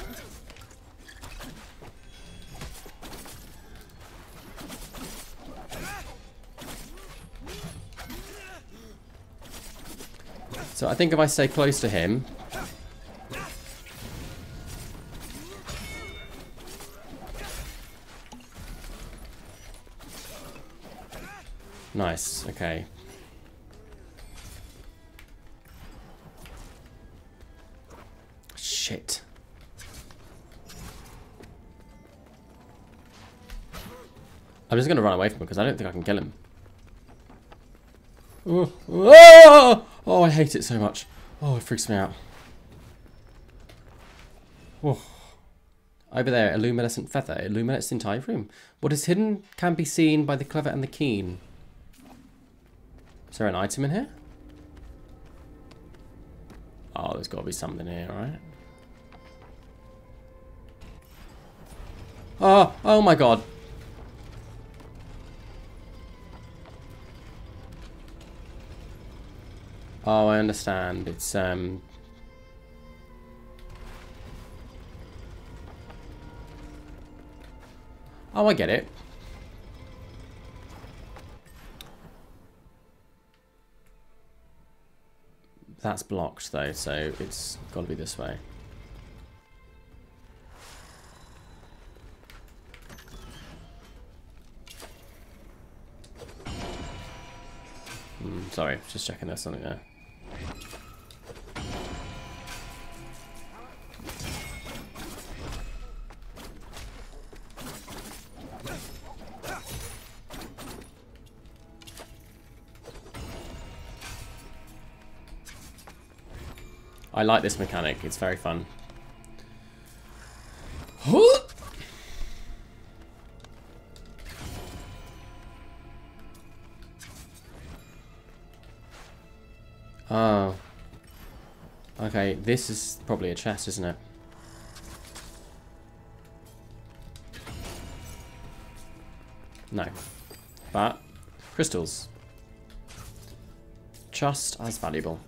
Speaker 1: So I think if I stay close to him... Nice, okay. Shit. I'm just gonna run away from him because I don't think I can kill him. Oh, oh, oh, I hate it so much. Oh, it freaks me out. Oh. Over there, a luminescent feather. Illuminates the entire room. What is hidden can be seen by the clever and the keen. Is there an item in here? Oh, there's got to be something here, right? Oh, oh my god. Oh, I understand. It's, um... Oh, I get it. That's blocked, though, so it's got to be this way. Mm, sorry, just checking there's something there. I like this mechanic, it's very fun. Oh. Okay, this is probably a chest, isn't it? No. But, crystals. Just as valuable.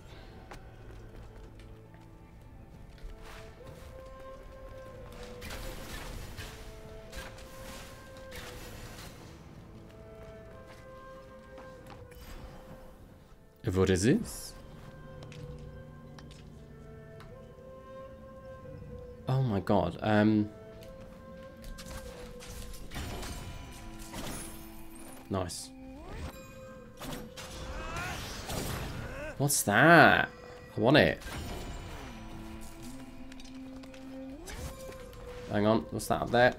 Speaker 1: What is this? Oh my god. Um. Nice. What's that? I want it. Hang on, what's that up there?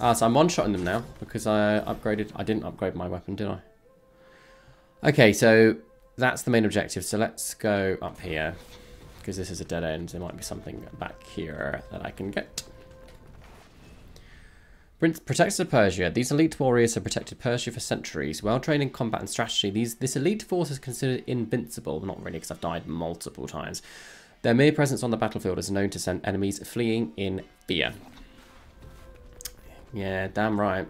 Speaker 1: Ah, so I'm one-shotting them now because I upgraded. I didn't upgrade my weapon, did I? Okay, so that's the main objective. So let's go up here because this is a dead end. There might be something back here that I can get. Protectors of Persia. These elite warriors have protected Persia for centuries. Well trained in combat and strategy, these this elite force is considered invincible. Not really, because I've died multiple times. Their mere presence on the battlefield is known to send enemies fleeing in fear. Yeah, damn right.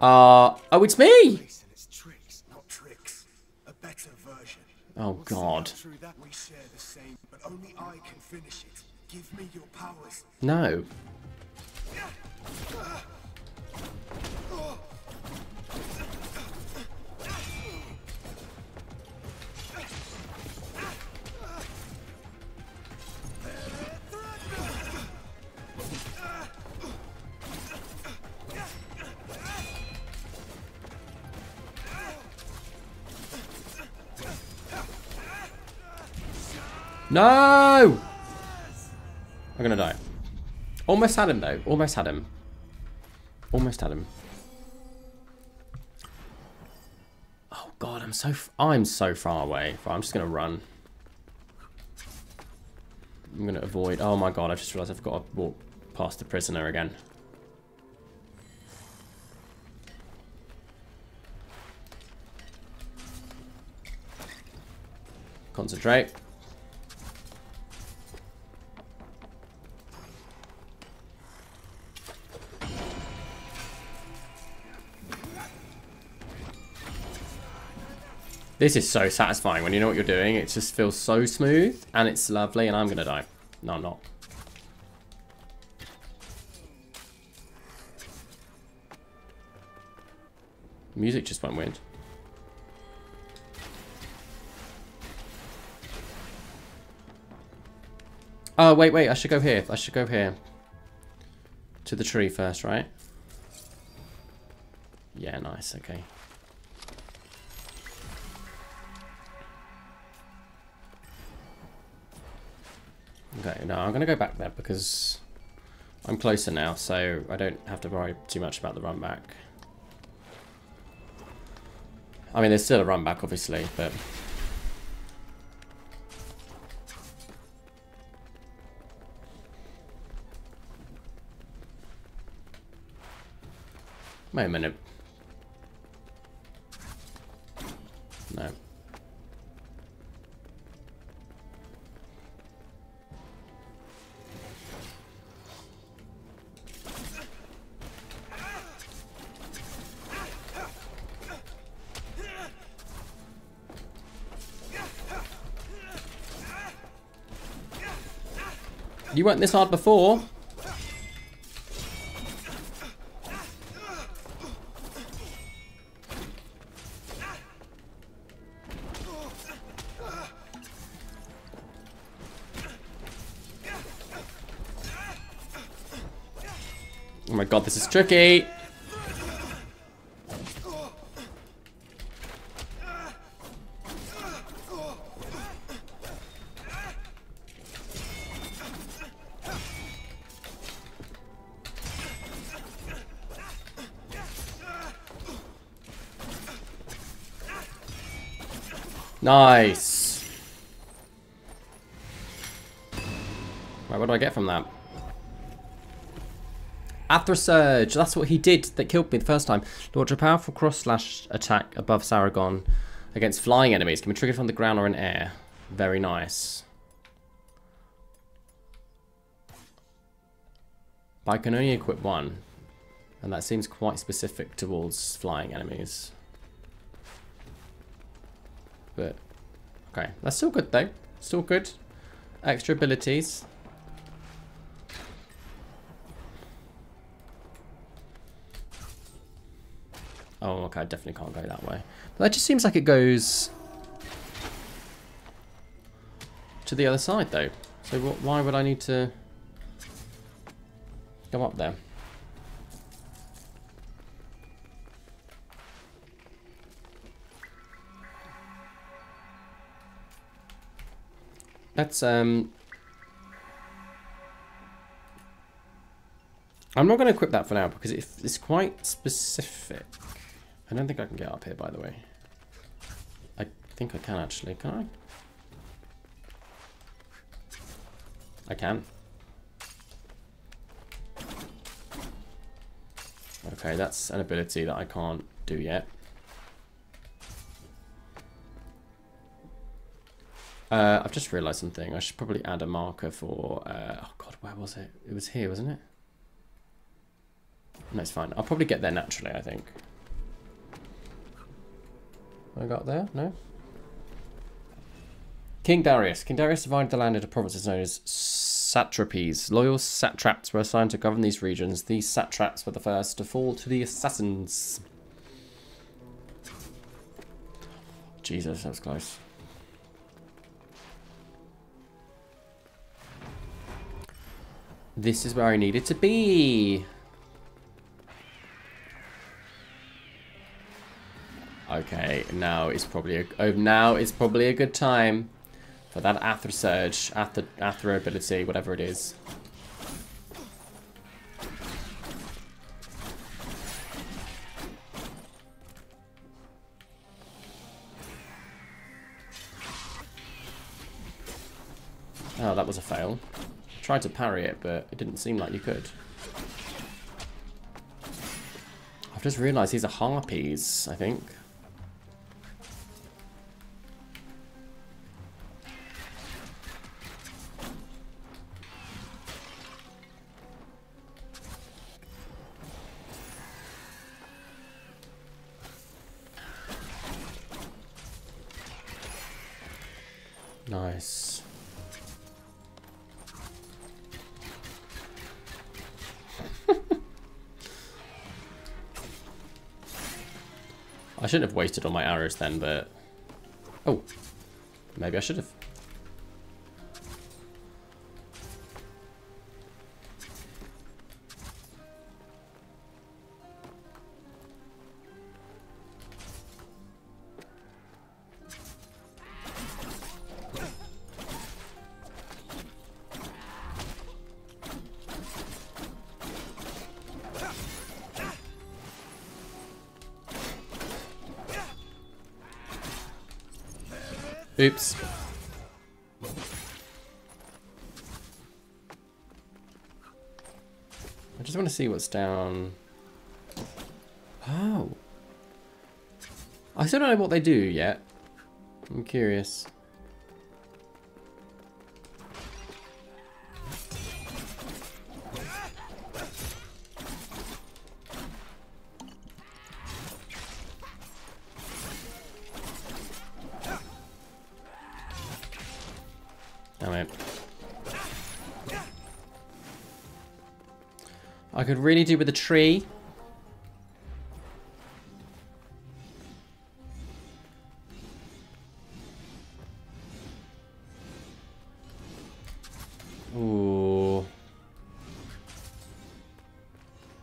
Speaker 1: Uh, oh, it's me! Oh, God.
Speaker 4: Through
Speaker 1: No! I'm gonna die. Almost had him though. Almost had him. Almost had him. Oh god, I'm so f I'm so far away. I'm just gonna run. I'm gonna avoid. Oh my god, I just realised I've got to walk past the prisoner again. Concentrate. This is so satisfying when you know what you're doing. It just feels so smooth and it's lovely and I'm going to die. No, I'm not. Music just went weird. Oh, wait, wait. I should go here. I should go here. To the tree first, right? Yeah, nice. Okay. Okay, no, I'm going to go back there because I'm closer now, so I don't have to worry too much about the run back. I mean, there's still a run back, obviously, but... Wait a minute. No. You weren't this hard before. Oh my god, this is tricky. Nice. Right, what do I get from that? Athra Surge. That's what he did that killed me the first time. Launch a powerful cross slash attack above Saragon against flying enemies. Can be triggered from the ground or in air. Very nice. But I can only equip one. And that seems quite specific towards flying enemies. But, okay. That's still good though. Still good. Extra abilities. Oh, okay, I definitely can't go that way. But that just seems like it goes to the other side, though. So wh why would I need to go up there? Let's, um... I'm not going to equip that for now because it's quite specific. I don't think I can get up here, by the way. I think I can actually, can I? I can. Okay, that's an ability that I can't do yet. Uh, I've just realised something. I should probably add a marker for... Uh, oh god, where was it? It was here, wasn't it? No, it's fine. I'll probably get there naturally, I think. I got there? No? King Darius. King Darius divided the land into provinces known as satrapies. Loyal satraps were assigned to govern these regions. These satraps were the first to fall to the assassins. Jesus, that was close. This is where I needed to be. Okay, now is probably a, oh, now is probably a good time for that Athra Surge, Athra ability, whatever it is. Oh, that was a fail. Tried to parry it, but it didn't seem like you could. I've just realised these are harpies, I think. I shouldn't have wasted all my arrows then, but... Oh. Maybe I should have. Oops. I just want to see what's down. Oh. I still don't know what they do yet. I'm curious. Could really do with a tree. Ooh.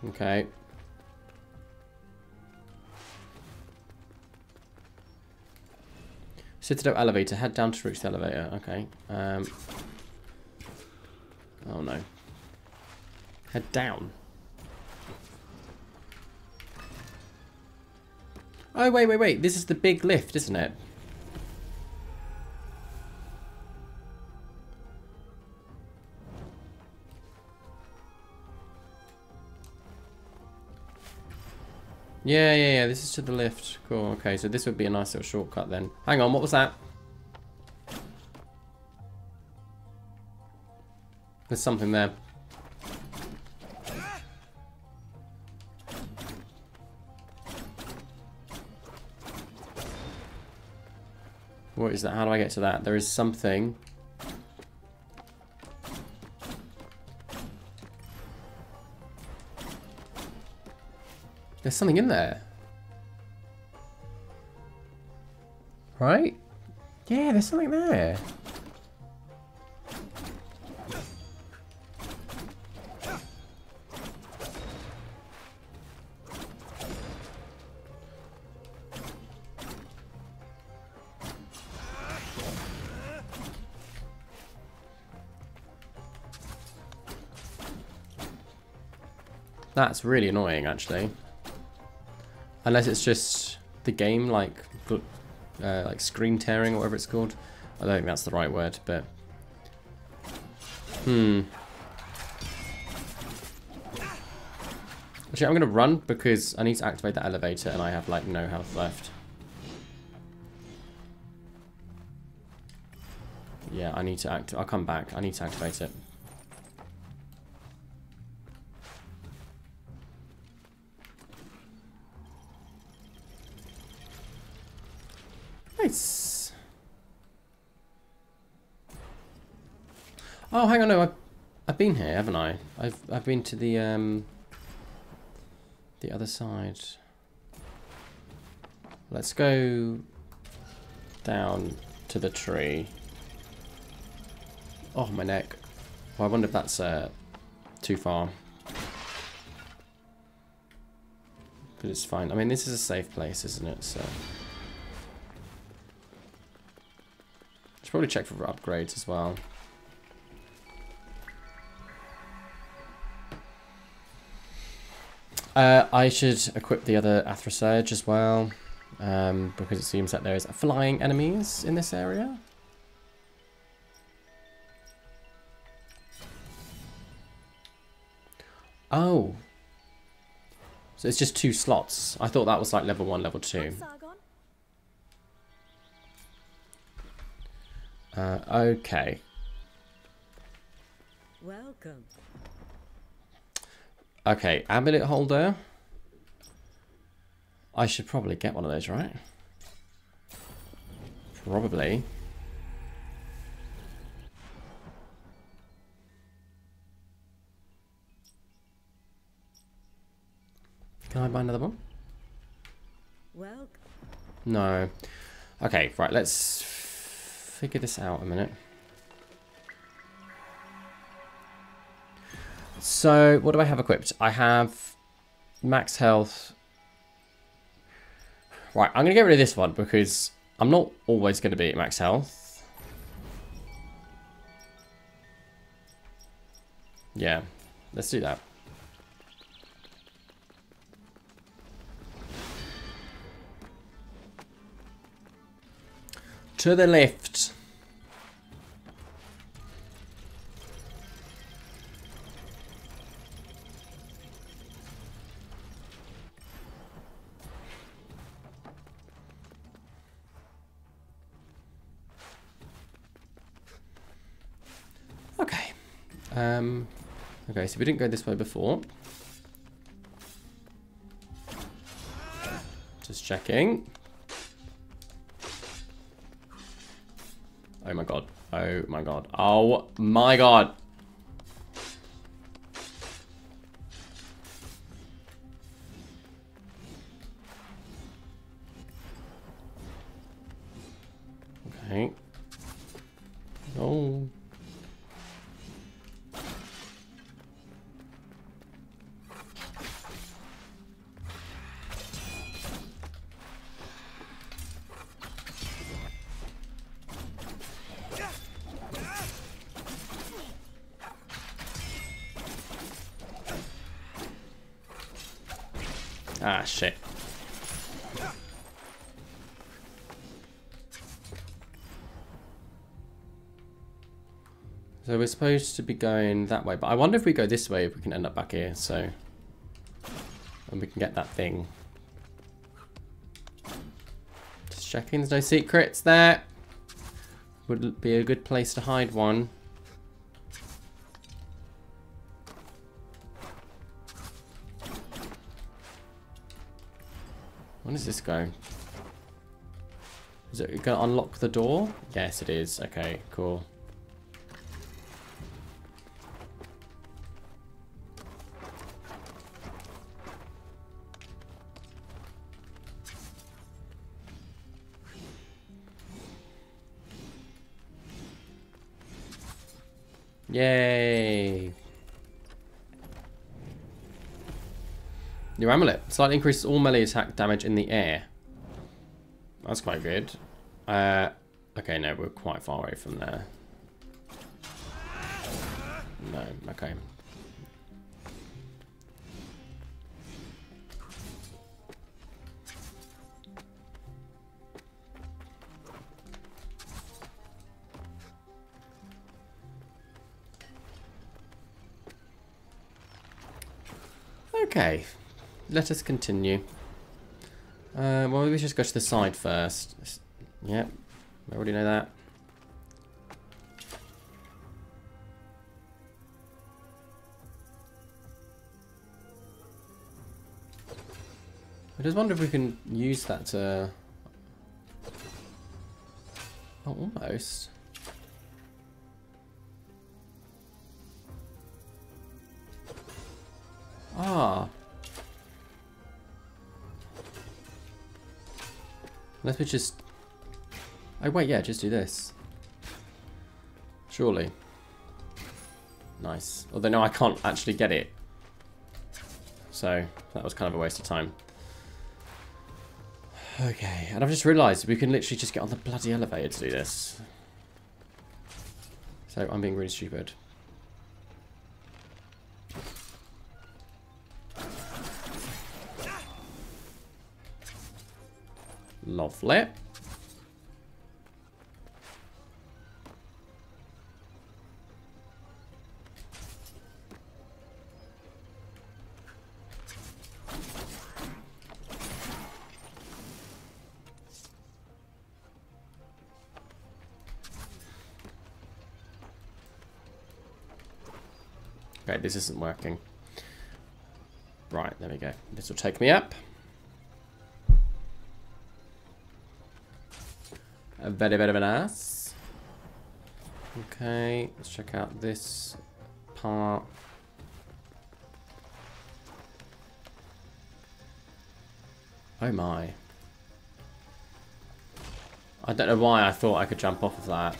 Speaker 1: Okay. Citadel elevator. Head down to reach the elevator. Okay. Um. Oh no. Head down. Wait, wait, wait. This is the big lift, isn't it? Yeah, yeah, yeah. This is to the lift. Cool. Okay, so this would be a nice little shortcut then. Hang on, what was that? There's something there. Is that? How do I get to that? There is something. There's something in there. Right? Yeah, there's something there. That's really annoying, actually. Unless it's just the game, like, uh, like screen tearing or whatever it's called. I don't think that's the right word, but... Hmm. Actually, I'm going to run because I need to activate the elevator and I have, like, no health left. Yeah, I need to act. I'll come back. I need to activate it. Nice. Oh, hang on, no, I've, I've been here, haven't I? I've I've been to the um the other side. Let's go down to the tree. Oh, my neck. Well, I wonder if that's uh, too far. But it's fine. I mean, this is a safe place, isn't it? So. Should probably check for upgrades as well. Uh, I should equip the other Athra Surge as well, um, because it seems that there is flying enemies in this area. Oh. So it's just two slots. I thought that was like level one, level two. Uh, okay. Okay, amulet holder. I should probably get one of those, right? Probably. Can I buy another one?
Speaker 6: Well.
Speaker 1: No. Okay, right, let's figure this out a minute. So, what do I have equipped? I have max health. Right, I'm going to get rid of this one because I'm not always going to be at max health. Yeah, let's do that. To the lift. Um, okay, so we didn't go this way before. Just checking. Oh my god. Oh my god. Oh my god. So we're supposed to be going that way, but I wonder if we go this way, if we can end up back here, so... And we can get that thing. Just checking, there's no secrets there. Would be a good place to hide one. When does this go? Is it going to unlock the door? Yes, it is. Okay, cool. Yay! New amulet. Slightly increases all melee attack damage in the air. That's quite good. Uh, okay, no, we're quite far away from there. No, okay. Okay, let us continue. Uh, well, we should just go to the side first. Yep, I already know that. I just wonder if we can use that to... Oh, almost. Ah. Unless we just... Oh wait, yeah, just do this. Surely. Nice. Although no, I can't actually get it. So, that was kind of a waste of time. Okay, and I've just realised we can literally just get on the bloody elevator to do this. So, I'm being really stupid. Lovely. Okay, this isn't working. Right, there we go. This will take me up. Very, very, very nice. Okay, let's check out this part. Oh my. I don't know why I thought I could jump off of that.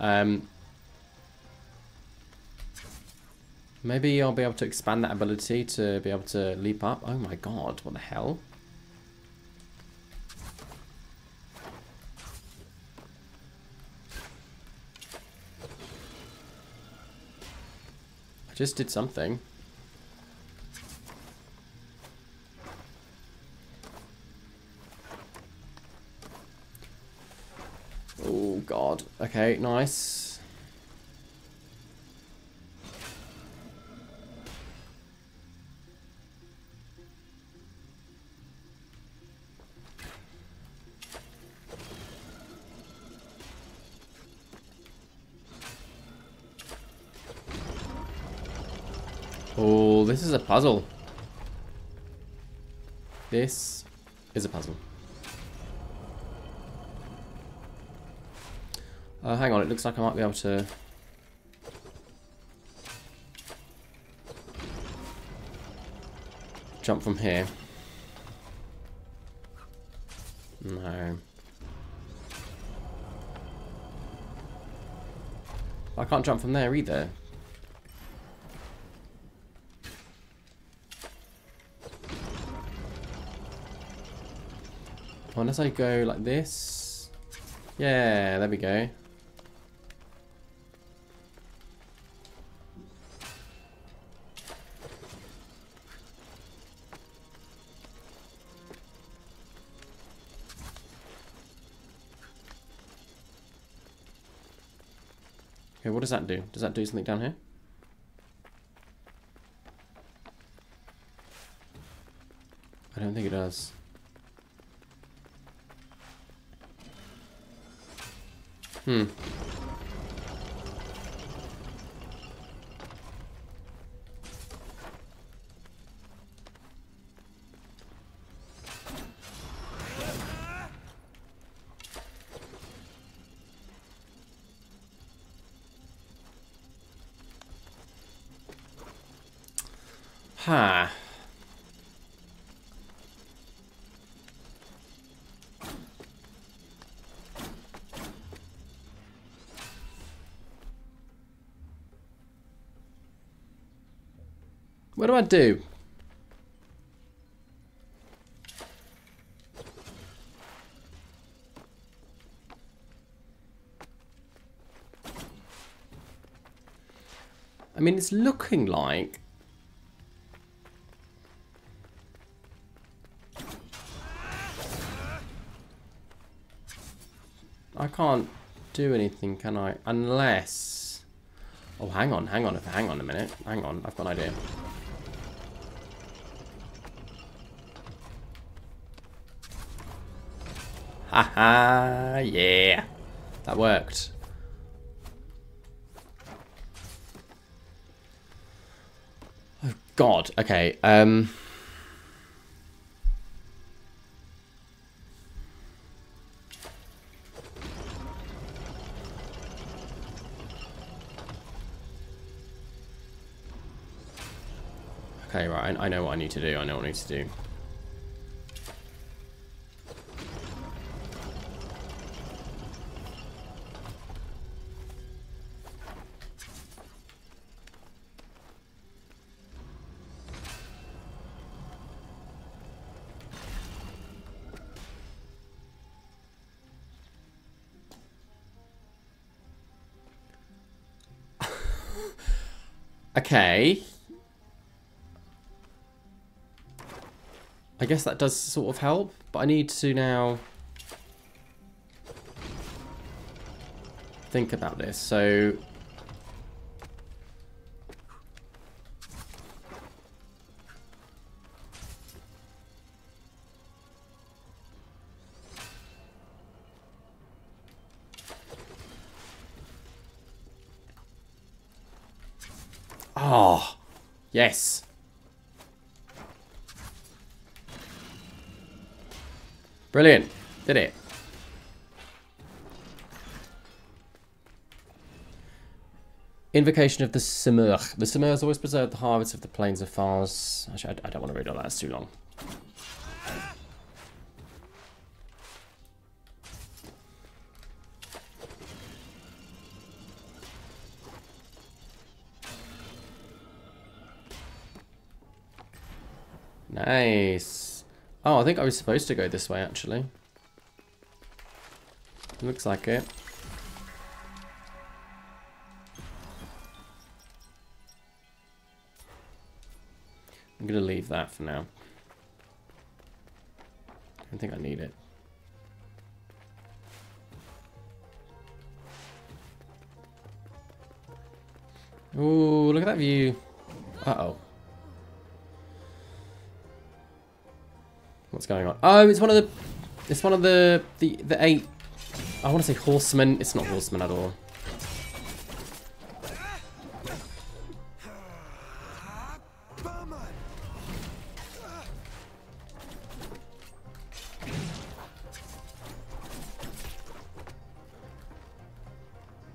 Speaker 1: Um, maybe I'll be able to expand that ability to be able to leap up. Oh my god, what the hell? Just did something. Oh, god. Okay, nice. Is a puzzle. This is a puzzle. Uh, hang on, it looks like I might be able to... Jump from here. No. I can't jump from there either. Unless I go like this. Yeah, there we go. Okay, what does that do? Does that do something down here? I don't think it does. Hmm. Ha. What do I? Mean, it's looking like... I can't do anything, can I? Unless... Oh, hang on, hang on, hang on a minute. Hang on, I've got an idea. Haha, yeah. That worked. Oh god, okay. Um Okay, right, I know what I need to do. I know what I need to do. Okay. I guess that does sort of help, but I need to now think about this. So yes. Brilliant. Did it. Invocation of the Simurgh. The Simurghs always preserve the harvest of the plains of Fars. Actually, I, I don't want to read all that. It's too long. Nice. Oh, I think I was supposed to go this way, actually. Looks like it. I'm gonna leave that for now. I don't think I need it. Ooh, look at that view. Uh-oh. What's going on? Oh, it's one of the... It's one of the... The, the eight... I want to say horsemen. It's not horsemen at all.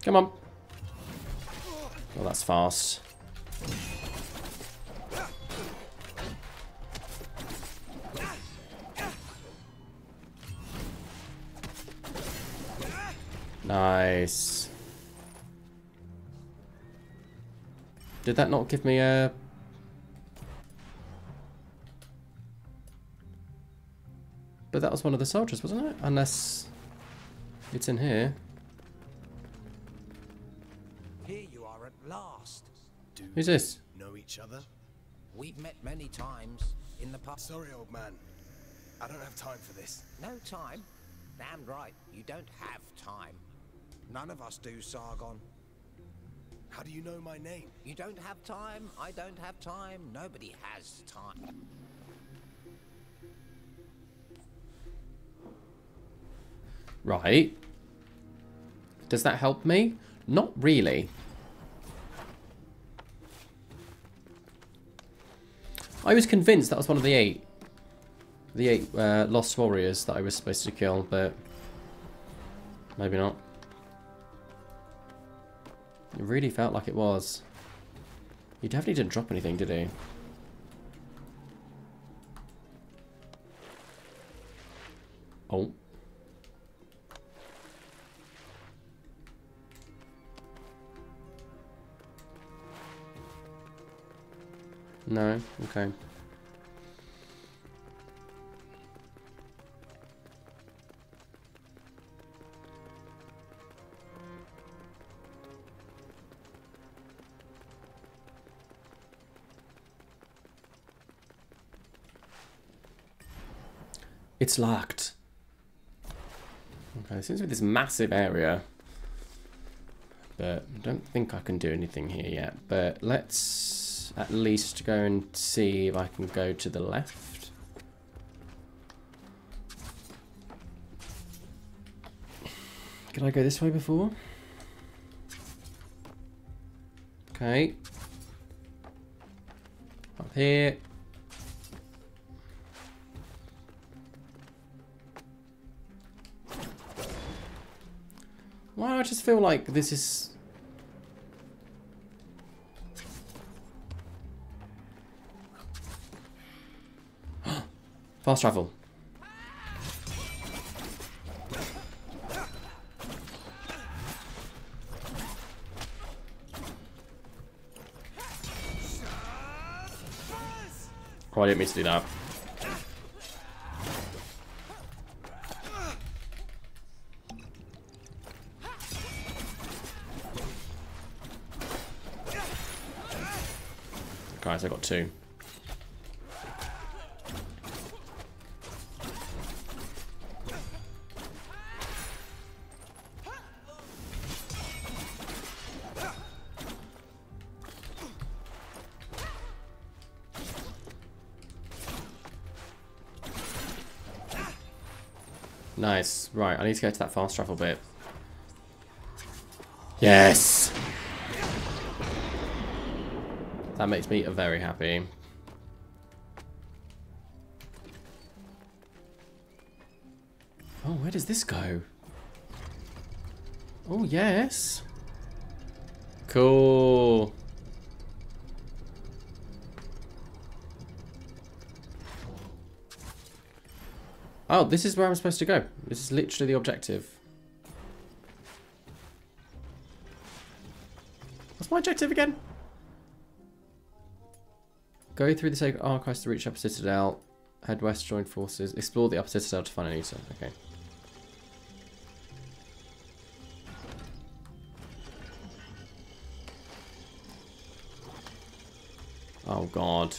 Speaker 1: Come on. Oh, that's fast. Did that not give me a... But that was one of the soldiers, wasn't it? Unless it's in here.
Speaker 10: Here you are at last.
Speaker 4: Do
Speaker 1: Who's this?
Speaker 4: know each other?
Speaker 10: We've met many times in the past.
Speaker 4: Sorry, old man. I don't have time for this.
Speaker 10: No time? Damn right, you don't have time. None of us do, Sargon.
Speaker 4: How do you know my name?
Speaker 10: You don't have time, I don't have time, nobody has time.
Speaker 1: Right. Does that help me? Not really. I was convinced that was one of the eight. The eight uh, Lost Warriors that I was supposed to kill, but... Maybe not. It really felt like it was. He definitely didn't drop anything, did he? Oh. No? Okay. It's locked. Okay, seems to be this massive area. But I don't think I can do anything here yet. But let's at least go and see if I can go to the left. Did I go this way before? Okay. Up here. Just feel like this is... Fast travel. Oh, I didn't mean to do that. Guys, I got two. Nice. Right, I need to go to that fast travel bit. Yes! That makes me very happy. Oh, where does this go? Oh, yes. Cool. Oh, this is where I'm supposed to go. This is literally the objective. What's my objective again? Go through the sacred archives to reach Upper Citadel. Head west, join forces. Explore the Upper Citadel to find Anita. Okay. Oh god.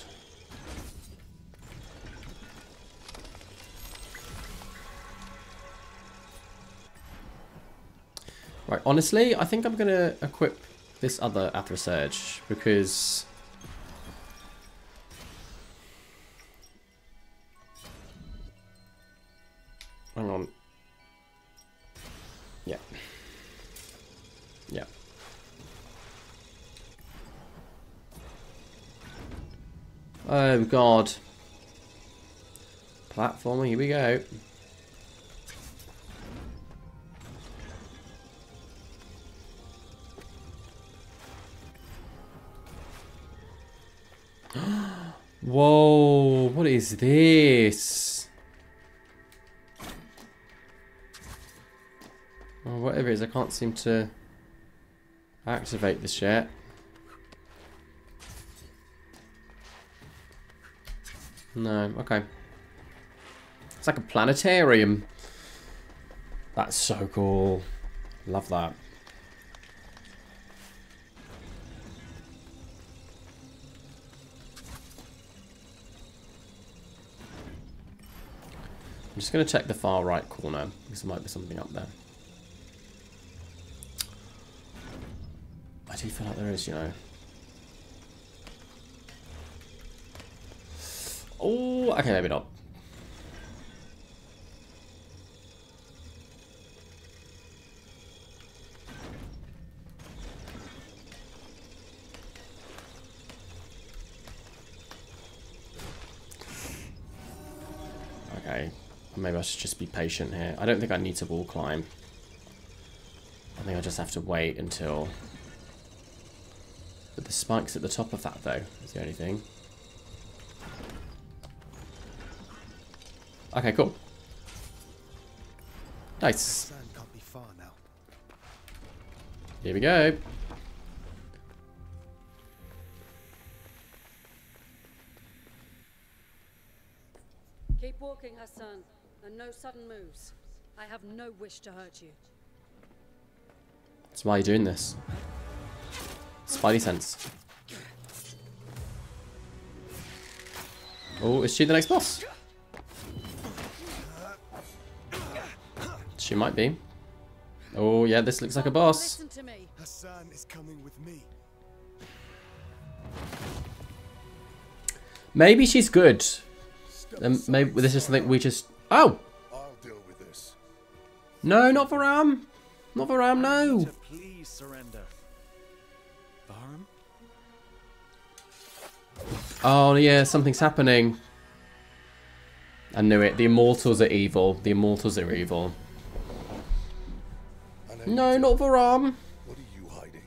Speaker 1: Right, honestly, I think I'm going to equip this other Athra Surge because god. Platformer, here we go. Whoa, what is this? Oh, whatever it is, I can't seem to activate this yet. No, okay. It's like a planetarium. That's so cool. Love that. I'm just going to check the far right corner because there might be something up there. I do feel like there is, you know. Oh, okay, maybe not. Okay, maybe I should just be patient here. I don't think I need to wall climb. I think I just have to wait until... But the spikes at the top of that, though, is the only thing. Okay, cool. Nice.
Speaker 4: Can't be far now.
Speaker 1: Here we go.
Speaker 7: Keep walking, Ghassan, and no sudden moves. I have no wish to hurt you.
Speaker 1: That's why you're doing this. Spidey sense. Oh, is she the next boss? She might be. Oh, yeah, this looks like a boss.
Speaker 7: Listen to me.
Speaker 4: Ghassan is coming with me.
Speaker 1: Maybe she's good. Um, maybe this is something we just... Oh!
Speaker 3: I'll deal with this.
Speaker 1: No, not Vahram. Not Vahram, no.
Speaker 8: To please surrender. Vahram?
Speaker 1: Oh, yeah, something's happening. I knew it. The Immortals are evil. The Immortals are evil.
Speaker 3: I
Speaker 1: No,
Speaker 3: you
Speaker 1: not Vahram.
Speaker 3: Um, what are you hiding?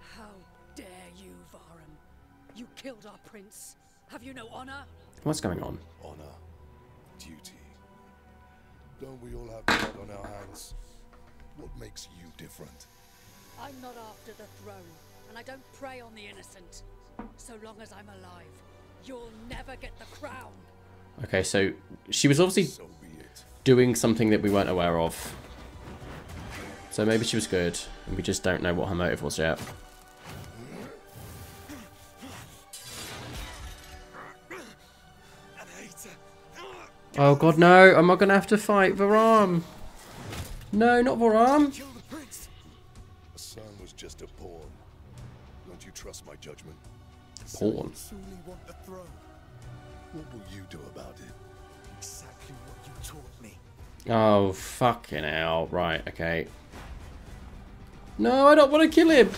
Speaker 7: How dare you, Vahram? You killed our prince. Have you no honor?
Speaker 1: What's going on?
Speaker 3: Honor. Duty. Don't we all have blood on our hands? What makes you different?
Speaker 7: I'm not after the throne, and I don't prey on the innocent. So long as I'm alive, you'll never get the crown.
Speaker 1: Okay, so she was obviously
Speaker 3: So
Speaker 1: doing something that we weren't aware of. So maybe she was good, and we just don't know what her motive was yet. Oh god, no! Am I gonna have to fight Vahram? No, not Vahram!
Speaker 4: Kill the prince.
Speaker 3: Was just a pawn. Don't you trust my judgment?
Speaker 1: Pawn.
Speaker 4: Truly want the throne.
Speaker 3: What will you do about it?
Speaker 4: Exactly what you taught me.
Speaker 1: Oh, fucking hell. Right, okay. No, I don't want to kill him!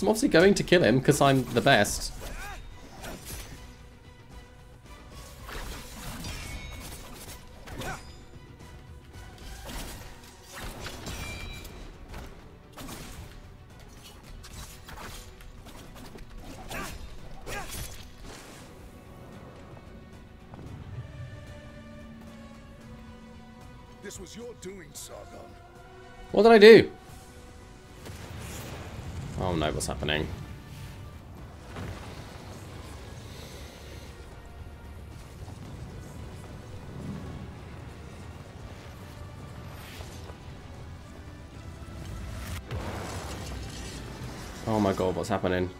Speaker 1: I'm obviously going to kill him, because I'm the best.
Speaker 3: This was your doing, Sargon.
Speaker 1: What did I do? What's happening? Oh my god, what's happening?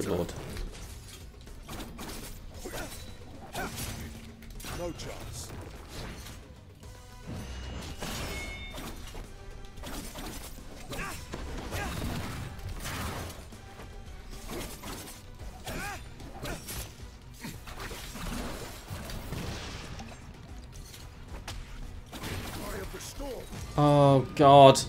Speaker 1: Good lord.
Speaker 3: No chance. Eye of the storm.
Speaker 1: Oh, God.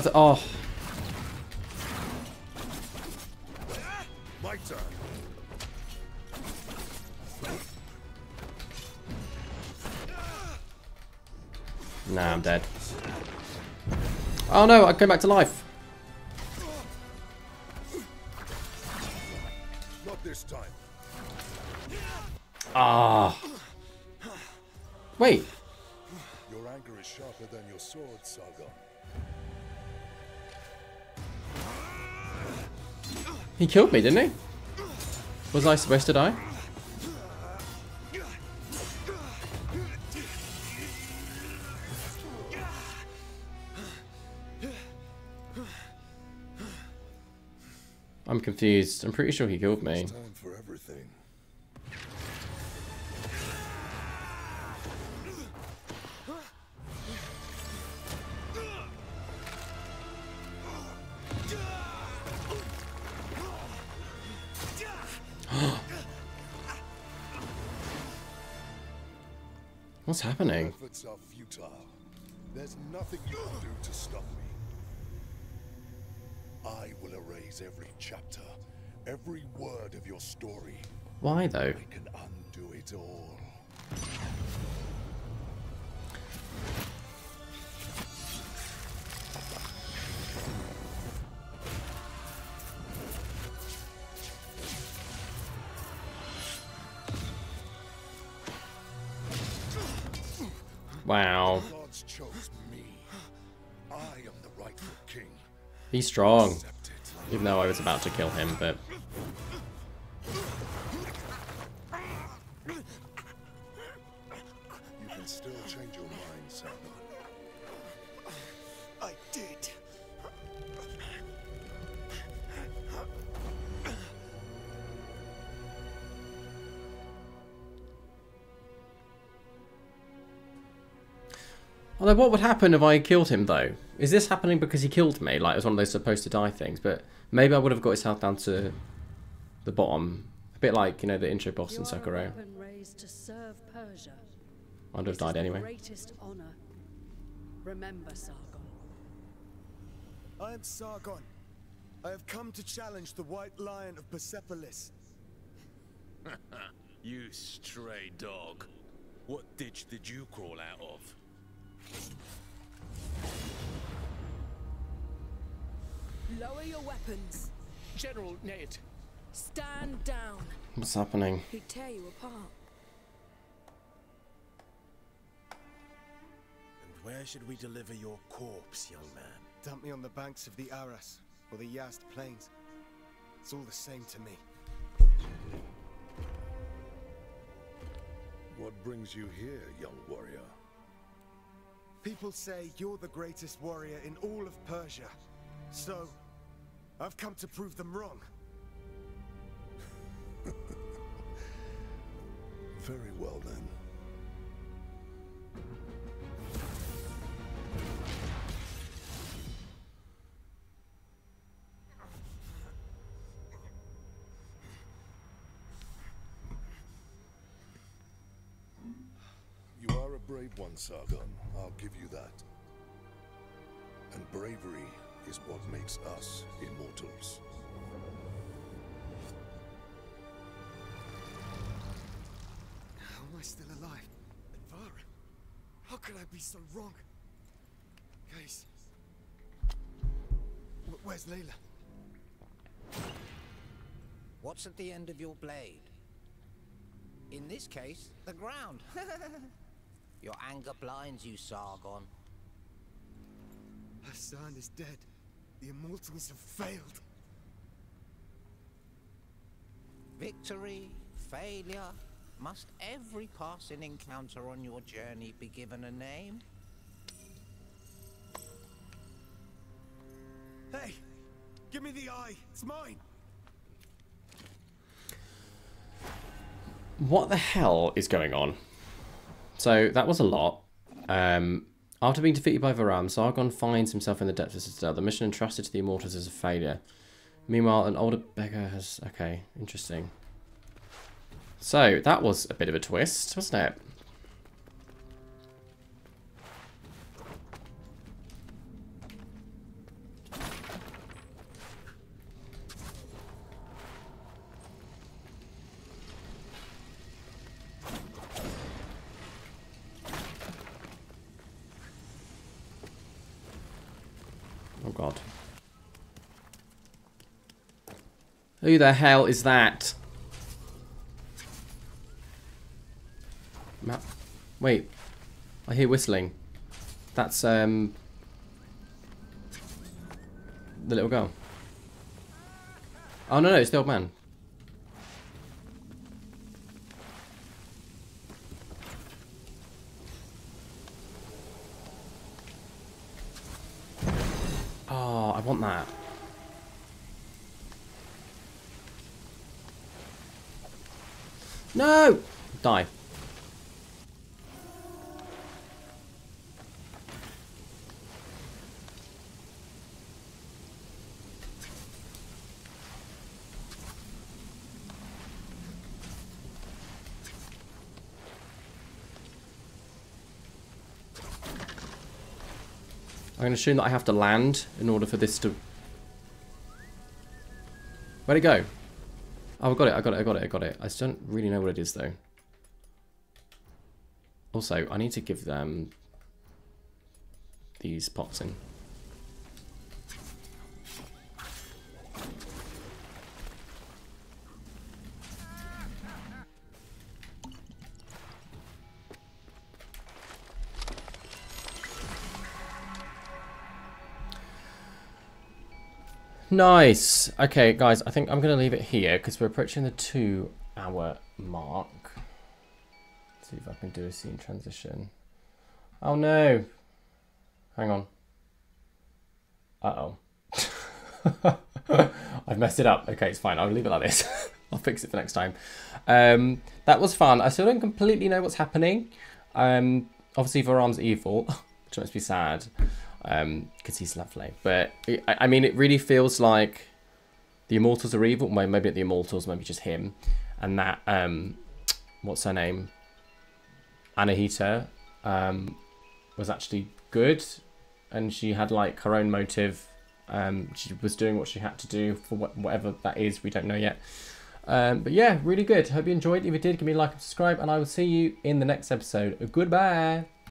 Speaker 1: I don't have to... Oh.
Speaker 3: My turn.
Speaker 1: Nah, I'm dead. Oh, no, I came back to life. Killed me, didn't he? Was I supposed to die? I'm confused. I'm pretty sure he killed me. What's happening?
Speaker 3: Efforts are futile. There's nothing you can do to stop me. I will erase every chapter, every word of your story.
Speaker 1: Why though?
Speaker 3: I can undo it all.
Speaker 1: He's strong. Even though I was about to kill him, but... what would happen if I killed him though? Is this happening because he killed me? Like it was one of those supposed to die things, but maybe I would have got his health down to the bottom. A bit like, you know, the intro boss
Speaker 7: You
Speaker 1: in
Speaker 7: are a
Speaker 1: Sekiro.
Speaker 7: weapon raised to serve Persia.
Speaker 1: I'd have died anyway.
Speaker 7: honor. Remember, Sargon.
Speaker 4: I am Sargon. I have come to challenge the White Lion of Persepolis.
Speaker 8: You stray dog. What ditch did you crawl out of?
Speaker 7: Lower your weapons.
Speaker 5: General Ned,
Speaker 7: Stand down.
Speaker 1: What's happening?
Speaker 7: He'd tear you apart.
Speaker 10: And where should we deliver your corpse, young man?
Speaker 4: Dump me on the banks of the Aras or the Yazd Plains. It's all the same to me.
Speaker 3: What brings you here, young warrior?
Speaker 4: People say you're the greatest warrior in all of Persia. So, I've come to prove them wrong.
Speaker 3: Very well then. One, Sargon. I'll give you that. And bravery is what makes us immortals.
Speaker 4: How am I still alive? Advara? How could I be so wrong? Guys. Wh- Where's Layla?
Speaker 10: What's at the end of your blade? In this case, the ground. Your anger blinds you, Sargon.
Speaker 4: Ghassan is dead. The Immortals have failed.
Speaker 10: Victory, failure. Must every passing encounter on your journey be given a name?
Speaker 4: Hey! Give me the eye! It's mine!
Speaker 1: What the hell is going on? So that was a lot. Um, after being defeated by Vahram, Sargon finds himself in the depths of citadel. The mission entrusted to the Immortals is a failure. Meanwhile, an older beggar has... Okay, interesting. So, that was a bit of a twist, wasn't it? Who the hell is that? Wait. I hear whistling. That's, um... The little girl. Oh, no, no, it's the old man. Oh, I want that. No! Die. I'm going to assume that I have to land in order for this to... Where'd it go? Oh, I got it, I got it, I got it, I got it. I still don't really know what it is, though. Also, I need to give them these pots in. Nice. Okay, guys, I think I'm going to leave it here because we're approaching the two hour mark. Let's see if I can do a scene transition. Oh no. Hang on. Uh-oh. I've messed it up. Okay, it's fine. I'll leave it like this. I'll fix it for next time. Um, that was fun. I still don't completely know what's happening. Um, obviously, Vahram's evil, which makes me sad because um, he's lovely. But I mean, it really feels like the Immortals are evil. Maybe not the Immortals, maybe just him. And that, um, what's her name? Anahita um, was actually good, and she had like her own motive. Um, she was doing what she had to do for wh whatever that is. We don't know yet. Um, but yeah, really good. Hope you enjoyed. If you did, give me a like and subscribe, and I will see you in the next episode. Goodbye.